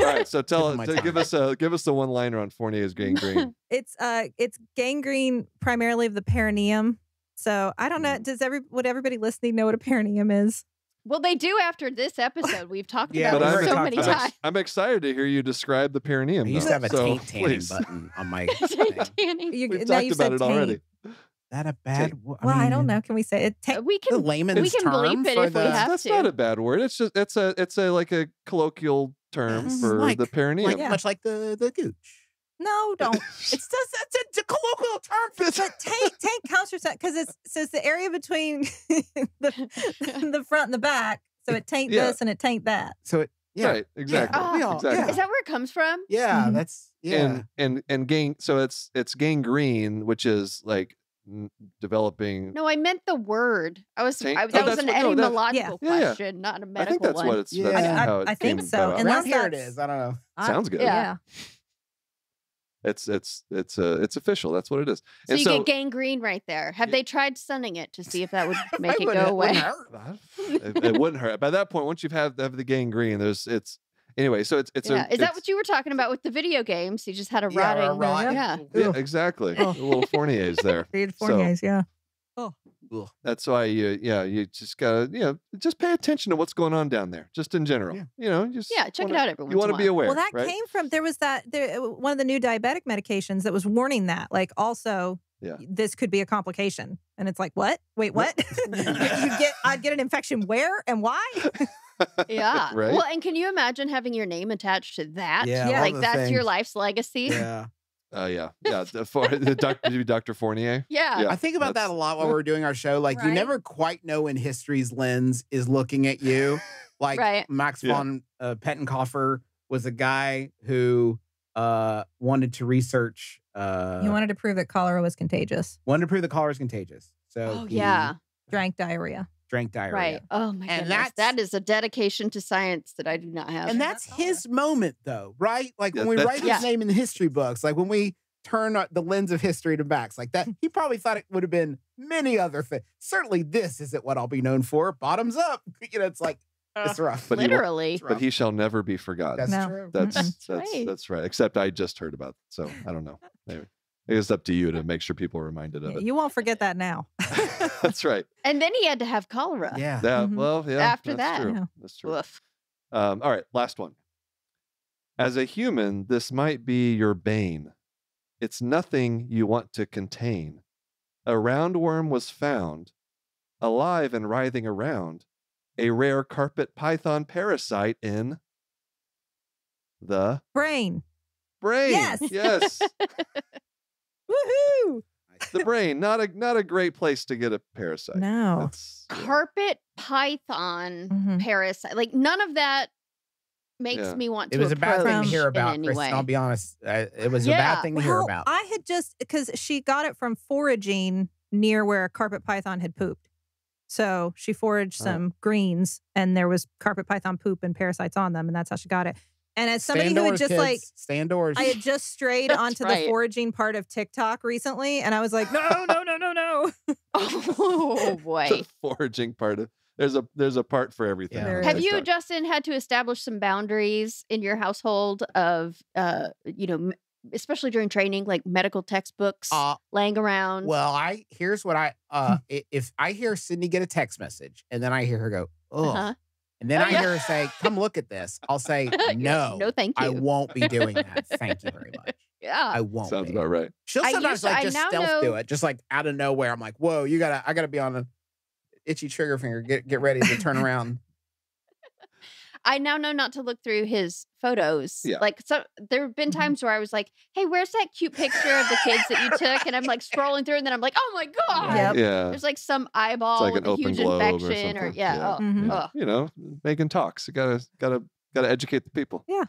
All right. So tell of my give us a give us the one liner on Fournier's gangrene. it's uh it's gangrene primarily of the perineum so I don't know Mm. does every would everybody listening know what a perineum is well, they do after this episode. We've talked Yeah, about it so many about times. ex- I'm excited to hear you describe the perineum. I used though. to have a So, taint tanning please. button on my Taint thing. tanning. you, We've talked you about said it taint. already. that a bad wo- well I, don't know can we say it Uh, taint we the can layman's we can term bleep it for if we the, have That's to. not a bad word. It's just it's a it's a like a colloquial term Yes. for Like- the perineum. like, Yeah. much like the the gooch. No don't It's just it's a, it's a colloquial term for but taint taint counts for something because it's so it's the area between the the front and the back. So it taint Yeah. this and it taint that. so it yeah Right, exactly. Oh, we all- exactly. Is that where it comes from? yeah Mhm. that's yeah And and and gang so it's it's gangrene, which is like n- developing No, I meant the word. I was Taint- I, oh, that was an what- no, that- etymological Yeah, yeah. question, not a medical I think that's one. what it's that's Yeah. how I- it I think so, about. and around that's here it is. I don't know Sounds good. Yeah. Yeah. It's it's it's uh, it's official. That's what it is. So and you so get gangrene right there. Have Yeah. they tried sunning it to see if that would make it Wouldn't go wouldn't away? hurt. it, it wouldn't hurt. By that point, once you've had have the gangrene, there's it's anyway. So it's it's yeah. a, Is that it's- what you were talking about with the video games? You just had a Yeah, rotting. rot. Yeah. Yeah, exactly. Oh. The little Fournier's there. Read So- Fournier's, yeah. Ugh. That's why you yeah you just gotta you know just pay attention to what's going on down there, just in general. Yeah. You know, just Yeah, check it wanna- out every You want to be aware, Well, that right? came from there was that there one of the new diabetic medications that was warning that like also Yeah. this could be a complication, and it's like what? Wait, what? you get I'd get an infection where and why? Yeah. right. Well, and can you imagine having your name attached to that? Yeah, all Like the that's your life's legacy. Yeah. Oh yeah, yeah. The, for, the doctor, maybe Dr. Fournier. Yeah. Yeah, I think about that a lot while we're doing our show. Like you never quite know when history's lens is looking at you. Like Right. Max Yeah. von uh, Pettenkofer was a guy who uh, wanted to research. Uh, you wanted to prove that cholera was contagious. wanted to prove the cholera is contagious. So Oh he yeah. Drank diarrhea. Drank diarrhea. Right. Oh my And goodness. that's- a dedication to science that I do not have. And that's his moment, though, right? Like when we that's- write Yeah. his name in the history books, like when we turn uh, the lens of history to backs like that, he probably thought it would have been many other things. Certainly, this isn't what I'll be known for. Bottoms up. You know, it's like it's rough. But he wa- literally. It's But he shall never be forgotten. That's No. true. That's Mm-mm. that's right. that's right. Except I just heard about it, so I don't know. Maybe it's up to you to make sure people are reminded of it. you won't forget that now. that's right. And then he had to have cholera. yeah. Yeah. Mhm. Well, yeah. After that's that. true. Yeah. That's true. Woof. Um, all right, last one. As a human, this might be your bane. It's nothing you want to contain. A roundworm was found, alive and writhing around, a rare carpet python parasite in the Brain. brain. Yes. Yes. Woohoo! the brain. Not a not a great place to get a parasite. No. That's- yeah. Carpet python Mhm. parasite. Like none of that makes Yeah. me want It to was a bad thing to approach hear in about, any Kristen. way. I'll be honest. Uh, it was a Yeah. bad thing to hear Well, about. I had just because she got it from foraging near where a carpet python had pooped. So she foraged Oh. some greens and there was carpet python poop and parasites on them, and that's how she got it. And as somebody Stay who had just kids. like stay indoors. I had just strayed That's onto right. the foraging part of TikTok recently, and I was like, no, no, no, no, no. oh boy. the foraging part of there's a there's a part for everything. Yeah. on There Have you, Justin, had to establish some boundaries in your household of, uh, you know, especially during training, like medical textbooks uh, laying around? well, I here's what I uh if I hear Sydnee get a text message and then I hear her go, oh, Uh-huh. And then Oh, I yeah. hear her say, "Come look at this," I'll say, "No, no, thank you. I won't be doing that. Thank you very much. yeah. I won't." Sounds be. about right. She'll sometimes to- like just now stealth do it, just like out of nowhere. I'm like, "Whoa, you gotta, I gotta be on a itchy trigger finger. Get get ready to turn around." I now know not to look through his photos. Yeah. Like so there have been Mhm. times where I was like, hey, where's that cute picture of the kids that you took? And I'm like scrolling through and then I'm like, oh my God. Yep. Yeah. There's like some eyeball like with an a open huge globe or infection something. yeah. Yeah. Oh, Mhm. Yeah. You know, making talks. You gotta gotta gotta educate the people. Yeah.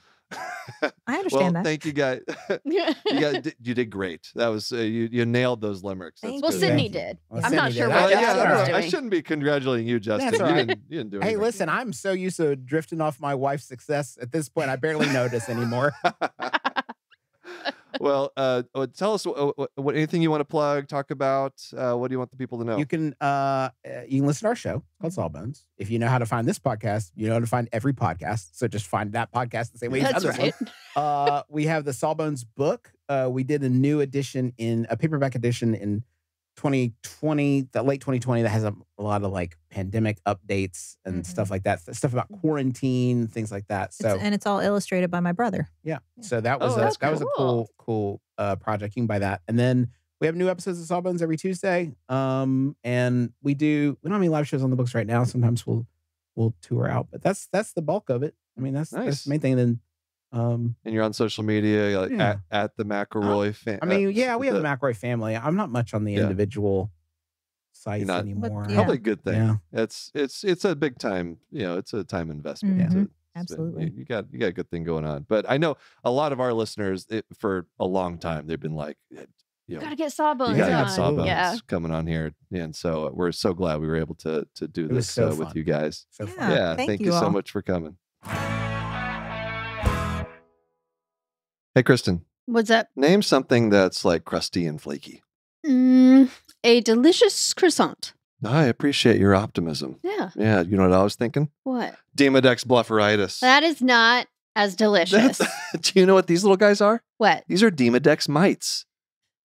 I well, understand that. thank you guys. you got you did great. That was uh, you you nailed those limericks. That's well, good. Sydnee did. Well, I'm not sure did. what Well, I- yeah, I, was don't. I shouldn't be congratulating you, Justin. That's you, all right. didn't, you didn't do Hey, listen, I'm so used to drifting off my wife's success at this point. I barely notice anymore. Well, uh, uh, tell us what, what, anything you want to plug, talk about. Uh, what do you want the people to know? You can uh, uh, you can listen to our show called Sawbones. If you know how to find this podcast, you know how to find every podcast. So just find that podcast the same way you That's found this one. right. uh, we have the Sawbones book. Uh, we did a new edition in a paperback edition in 2020, the late 2020, that has a, a lot of like pandemic updates and Mhm. stuff like that. Stuff about quarantine, things like that. So It's- and it's all illustrated by my brother. yeah, Yeah. so that was Oh, a that's that was a cool. cool cool uh, project. You can buy that, and then we have new episodes of Sawbones every Tuesday. Um, and we do we don't have any live shows on the books right now. Sometimes we'll we'll tour out, but that's that's the bulk of it. I mean, that's that's the main thing. And then um, and you're on social media, like Yeah. at, at the McElroy fan. I mean, uh, yeah, we have the- the McElroy family. I'm not much on the Yeah. individual sites not- anymore. yeah. Probably a good thing. Yeah. It's it's it's a big time. You know, it's a time investment. Mhm. to- so Absolutely. you, you got you got a good thing going on. But I know a lot of our listeners it, for a long time they've been like, you know, Gotta get sawbones you gotta Yeah. get. Sawbones Yeah. coming on here, and so we're so glad we were able to to do this so uh, with you guys. So Yeah. yeah, thank you, you so much for coming. Hey, Kristen, What's up? Name something that's like crusty and flaky. Mm, a delicious croissant. I appreciate your optimism. Yeah. Yeah, you know what I was thinking? What? Demodex blepharitis. That is not as delicious. Do you know what these little guys are? what? These are Demodex mites.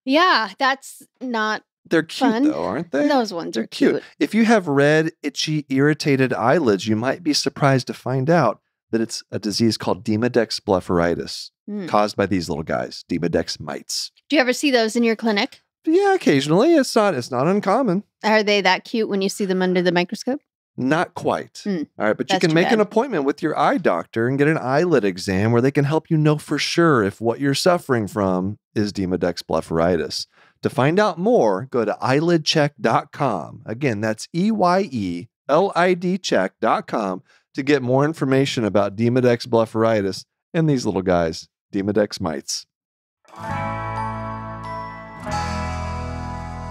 Yeah, that's not. They're cute Fun. though, aren't they? Those ones They're are cute. If you have red, itchy, irritated eyelids, you might be surprised to find out that it's a disease called Demodex blepharitis Mm. caused by these little guys, Demodex mites. Do you ever see those in your clinic? Yeah, occasionally. It's not it's not uncommon. Are they that cute when you see them under the microscope? Not quite. Hmm. All right, but you can make an appointment with your eye doctor and get an eyelid exam where they can help you know for sure if what you're suffering from is Demodex blepharitis. To find out more, go to eyelidcheck.com. Again, that's E Y E L I D check.com to get more information about Demodex blepharitis and these little guys, Demodex mites.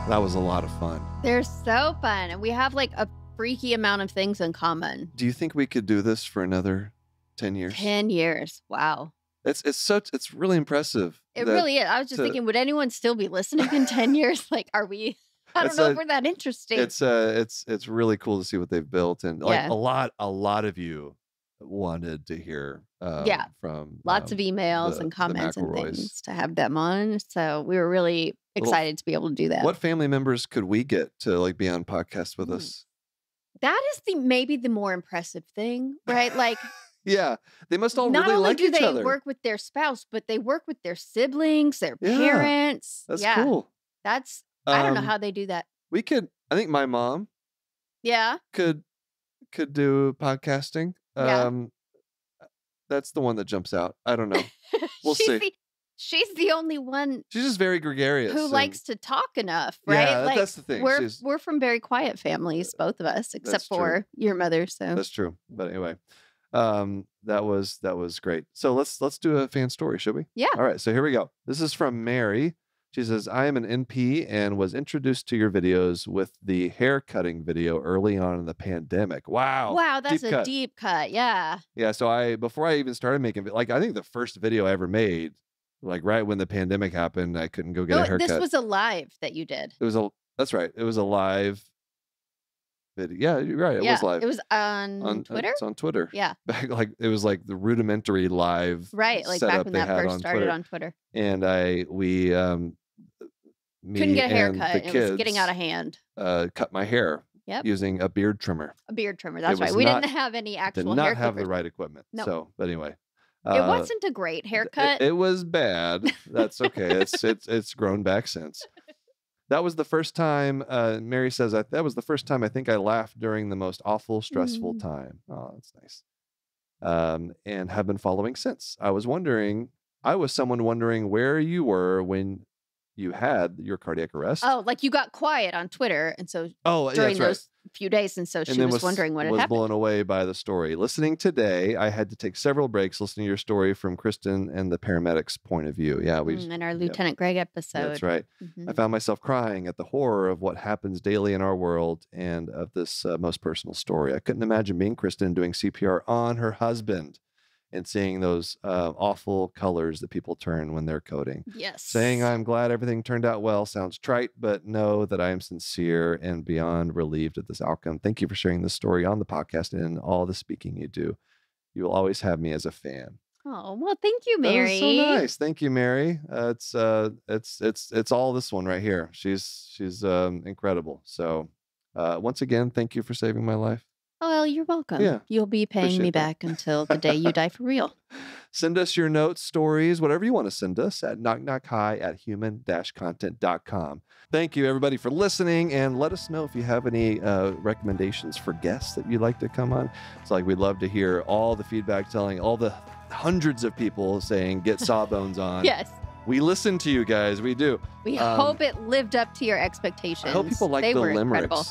That was a lot of fun. They're so fun. And we have like a freaky amount of things in common. Do you think we could do this for another 10 years? 10 years. Wow. It's it's such it's really impressive. It really is. I was just to- thinking, would anyone still be listening in 10 years? Like, are we? I don't It's know a- if we're that interesting. it's uh it's it's really cool to see what they've built and like Yeah. a lot a lot of you wanted to hear um, Yeah. from Lots um, of emails the- and comments and things to have them on. So we were really excited to be able to do that. what family members could we get to like be on podcast with Hmm. us that is the maybe the more impressive thing, right? Like, yeah they must all not really only like do they other work with their spouse, but they work with their siblings, their Yeah, parents. that's yeah, cool That's I don't know Um, how they do that. we could i think my mom Yeah. could could do podcasting Yeah. um that's the one that jumps out i don't know We'll see. The, she's the only one she's just very gregarious who and- likes to talk enough, right? Yeah, like that's the thing. we're She's- we're from very quiet families, both of us, except true. for your mother. So That's true. But anyway, um, that was that was great. So let's let's do a fan story, should we? Yeah. All right. So here we go. This is from Mary. She says, "I am an NP and was introduced to your videos with the hair cutting video early on in the pandemic. Wow. wow, that's deep a cut. deep cut. Yeah. Yeah. So I before I even started making like I think the first video I ever made, like right when the pandemic happened, I couldn't go get No, a haircut. this was a live that you did. it was a that's right. It was a live video. Yeah, you're right. It yeah, was live. It was on, on Twitter. It's on Twitter. Yeah. back like it was like the rudimentary live Right, like back when that first on started Twitter. on Twitter. and I we um me Couldn't get a and haircut. the kids It was getting out of hand. uh, cut my hair Yep. using a beard trimmer. A beard trimmer. That's right. We not- didn't have any actual Did not have the right equipment. Nope. So, but anyway, It uh, wasn't a great haircut. It, it was bad. That's okay. it's it's it's grown back since. That was the first time. Uh, Mary says I, that was the first time I think I laughed during the most awful, stressful Mm. time. Oh, that's nice. Um, and have been following since. I was wondering. I was someone wondering where you were when you had your cardiac arrest. oh, like you got quiet on Twitter, and so oh, yeah, during right. those few days, and so she and then was, wondering what had was happened. blown away by the story. Listening today, I had to take several breaks listening to your story from Kristen and the paramedics' point of view. Yeah, we. Mm, in our Lieutenant Greg episode. That's right. Mhm. I found myself crying at the horror of what happens daily in our world and of this uh, most personal story. I couldn't imagine being Kristen doing CPR on her husband and seeing those uh, awful colors that people turn when they're coding. Yes. Saying I'm glad everything turned out well sounds trite, but know that I am sincere and beyond relieved at this outcome. Thank you for sharing this story on the podcast and all the speaking you do. You will always have me as a fan. Oh well, thank you, Mary. so nice. Thank you, Mary. Uh, it's uh, it's it's it's all this one right here. She's she's um, incredible. So uh, once again, thank you for saving my life. Oh, well, you're welcome. Yeah, You'll be paying me that. back until the day you die for real. Send us your notes, stories, whatever you want to send us at knockknockhi at human-content.com. Thank you, everybody, for listening. And let us know if you have any uh, recommendations for guests that you'd like to come on. It's like we'd love to hear all the feedback telling all the hundreds of people saying, get Sawbones on. Yes. We listen to you guys. We do. We Um, hope it lived up to your expectations. I hope people like they the were limericks. incredible.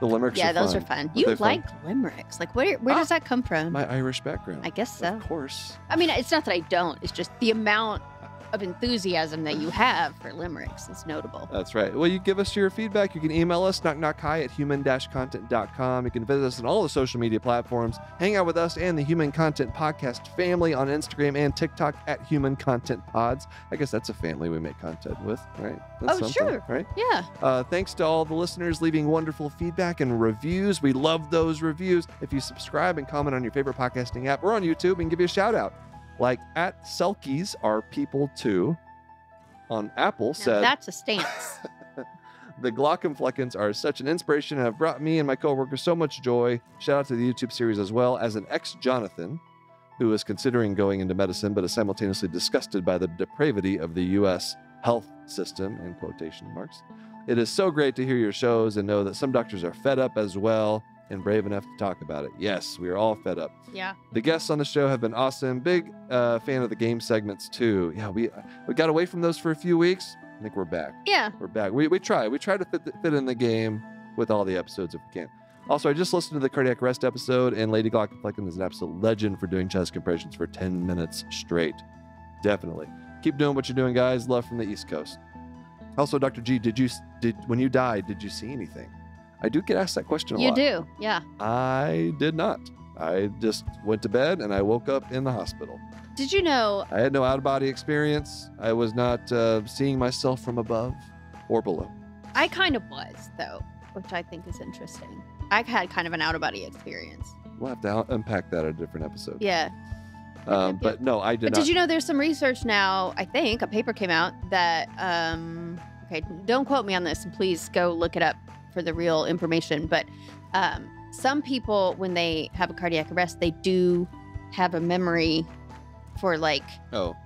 The limericks Yeah, are those fun. are fun. You they fun? like limericks? Like where? Where Ah, does that come from? my Irish background. I guess so. Of course. I mean, it's not that I don't. It's just the amount of enthusiasm that you have for limericks is notable. That's right. Well, you give us your feedback. You can email us, knockknockhi at human-content.com. You can visit us on all the social media platforms. Hang out with us and the Human Content Podcast family on Instagram and TikTok at Human Content Pods. I guess that's a family we make content with, right? That's Oh, sure. Right? Yeah. Uh, thanks to all the listeners leaving wonderful feedback and reviews. We love those reviews. If you subscribe and comment on your favorite podcasting app or on YouTube, we can give you a shout out. Like at Selkies are people too on Apple Now said that's a stance. the Glaucomfleckens are such an inspiration and have brought me and my coworkers so much joy. Shout out to the YouTube series as well as an ex Jonathan who is considering going into medicine but is simultaneously disgusted by the depravity of the U.S. health system in quotation marks. It is so great to hear your shows and know that some doctors are fed up as well and brave enough to talk about it. Yes, we are all fed up. yeah. The guests on the show have been awesome. Big uh, fan of the game segments too. Yeah, we we got away from those for a few weeks. I think we're back. Yeah. We're back. We, we try. We try to fit, fit in the game with all the episodes if we can. Also, I just listened to the cardiac arrest episode, and Lady Glaucomflecken is an absolute legend for doing chest compressions for 10 minutes straight. Definitely. Keep doing what you're doing, guys. Love from the East Coast. Also, Dr. G, did you did when you died, did you see anything? I do get asked that question a You lot. You do. Yeah. I did not. I just went to bed and I woke up in the hospital. Did you know? I had no out of body experience. I was not uh, seeing myself from above or below. I kind of was though, which I think is interesting. I had kind of an out of body experience. We'll have to unpack that at a different episode. Yeah. Um, but no, I did But not. did you know there's some research now? I think a paper came out that um okay, don't quote me on this and please go look it up for the real information, but um some people when they have a cardiac arrest, they do have a memory for like oh,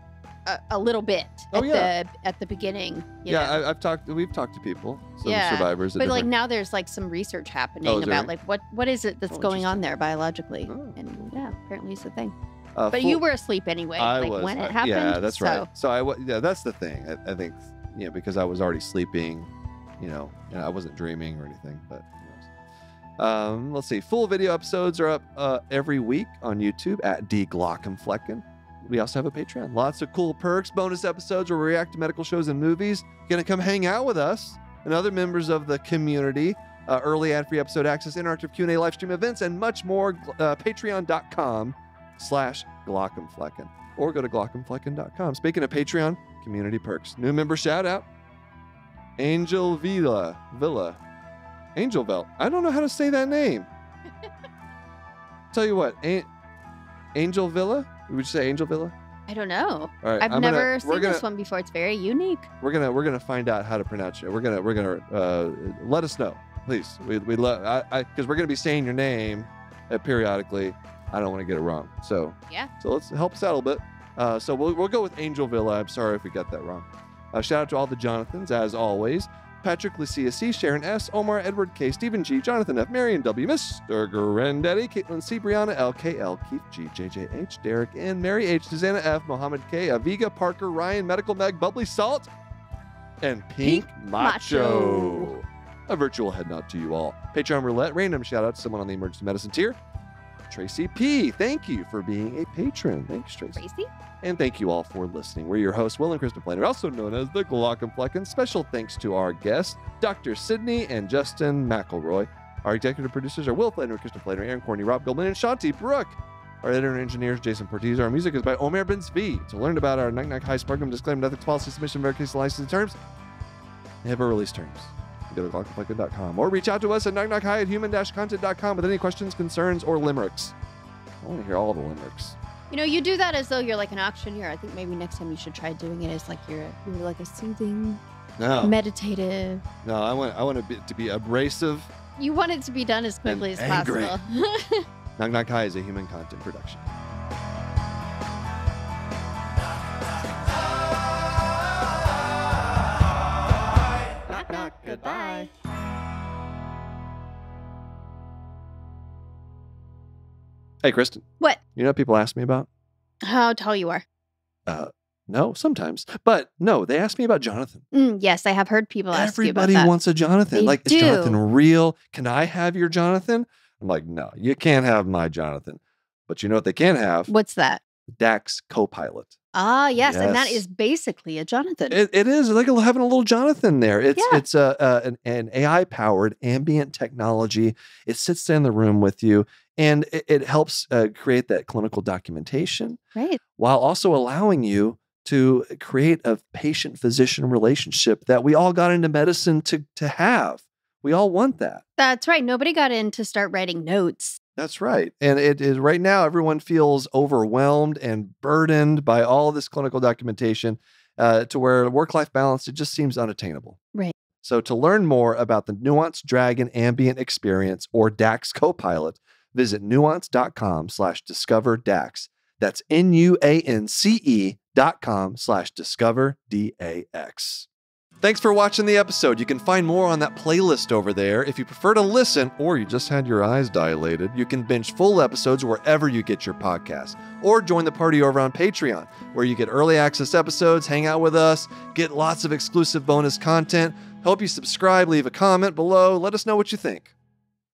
a, a little bit Oh, at yeah. the at the beginning. you yeah, know? I, I've talked. We've talked to people, some Yeah, survivors. but like now there's like some research happening Oh, about like what what is it that's Oh, going on there biologically. Oh. And yeah, apparently it's a thing. uh, But full- you were asleep anyway, I like was. when uh, it happened. Yeah, that's so. right. So I, wa- yeah, that's the thing. I, I think, you know, because I was already sleeping, you know, I wasn't dreaming or anything. But? Um, let's see. Full video episodes are up uh, every week on YouTube at D Glaucomflecken. We also have a Patreon. Lots of cool perks, bonus episodes where we react to medical shows and movies. Gonna come hang out with us and other members of the community. Uh, early ad-free episode access, interactive Q&A, live stream events, and much more. Uh, Patreon.com slash Glaucomflecken or go to glaucomflecken.com. Speaking of Patreon, community perks. New member shout out. Angel Villa. Villa. Angel Villa. I don't know how to say that name. Tell you what, An- Angel Villa? Would you say Angel Villa? I don't know. All right, I've I'm never gonna, seen we're gonna, this one before. It's very unique. We're gonna we're gonna find out how to pronounce it. We're gonna we're gonna uh, let us know, please. We we love I because we're gonna be saying your name uh, periodically. I don't want to get it wrong. So Yeah. So let's help us out a little bit. Uh, so we'll we'll go with Angel Villa. I'm sorry if we got that wrong. Uh, shout out to all the Jonathans as always. Patrick Lucia C, Sharon S, Omar Edward K, Stephen G, Jonathan F, Marion W, Mr. Grandetti, Caitlin C, Brianna L, KL, Keith G, JJH, Derek N, Mary H, Susanna F, Mohammed K, Aviga, Parker, Ryan, Medical Meg, Bubbly Salt, and Pink, Pink Macho. Macho. A virtual head nod to you all. Patreon roulette, random shout out to someone on the emergency medicine tier. Tracy P, thank you for being a patron. Thanks, Tracy. Tracy. And thank you all for listening. We're your hosts, Will and Kristen Flanary, also known as the Glaucomflecken. Special thanks to our guests, Dr. Sydnee and Justin McElroy. Our executive producers are Will Flanary, Kristen Flanary, Aaron Corney, Rob Goldman, and Shanti Brooke. Our editor and engineer is Jason Portiz. Our music is by Omer Ben Zvi. To learn about our Night Night High program, disclaimer, ethics policy, submission, verification, license terms, and have release terms. Go to glaucomflecken.com or reach out to us at knockknockhi at human-content.com with any questions, concerns, or limericks. I want to hear all the limericks. You know, you do that as though you're like an auctioneer. I think maybe next time you should try doing it as like you're you're like a soothing, No. meditative. No, I want I want to be, to be abrasive. You want it to be done as quickly as angry. possible. Knock Knock Hi is a human content production. Knock knock. Goodbye. Hey, Kristen. What? You know what people ask me about? How tall you are? Uh, No, sometimes, but no, they ask me about Jonathan. Mm, yes, I have heard people ask you Everybody about that. wants a Jonathan. They like, do. is Jonathan real? Can I have your Jonathan? I'm like, no, you can't have my Jonathan. But you know what they can have? What's that? Dax Copilot. Ah, yes, and that is basically a Jonathan. It, it is like having a little Jonathan there. It's Yeah. it's a, a an, an AI powered ambient technology. It sits in the room with you, and it, it helps uh, create that clinical documentation right. while also allowing you to create a patient physician relationship that we all got into medicine to to have. We all want that. That's right. Nobody got in to start writing notes. That's right. And it is right now, everyone feels overwhelmed and burdened by all this clinical documentation uh, to where work life balance, it just seems unattainable. Right. So, to learn more about the Nuance Dragon Ambient Experience or DAX Copilot, visit nuance.com slash discover DAX. That's N U A N C E dot com slash discover D A X. Thanks for watching the episode. You can find more on that playlist over there. If you prefer to listen or you just had your eyes dilated, you can binge full episodes wherever you get your podcasts or join the party over on Patreon, where you get early access episodes, hang out with us, get lots of exclusive bonus content. Hope you subscribe, leave a comment below, let us know what you think.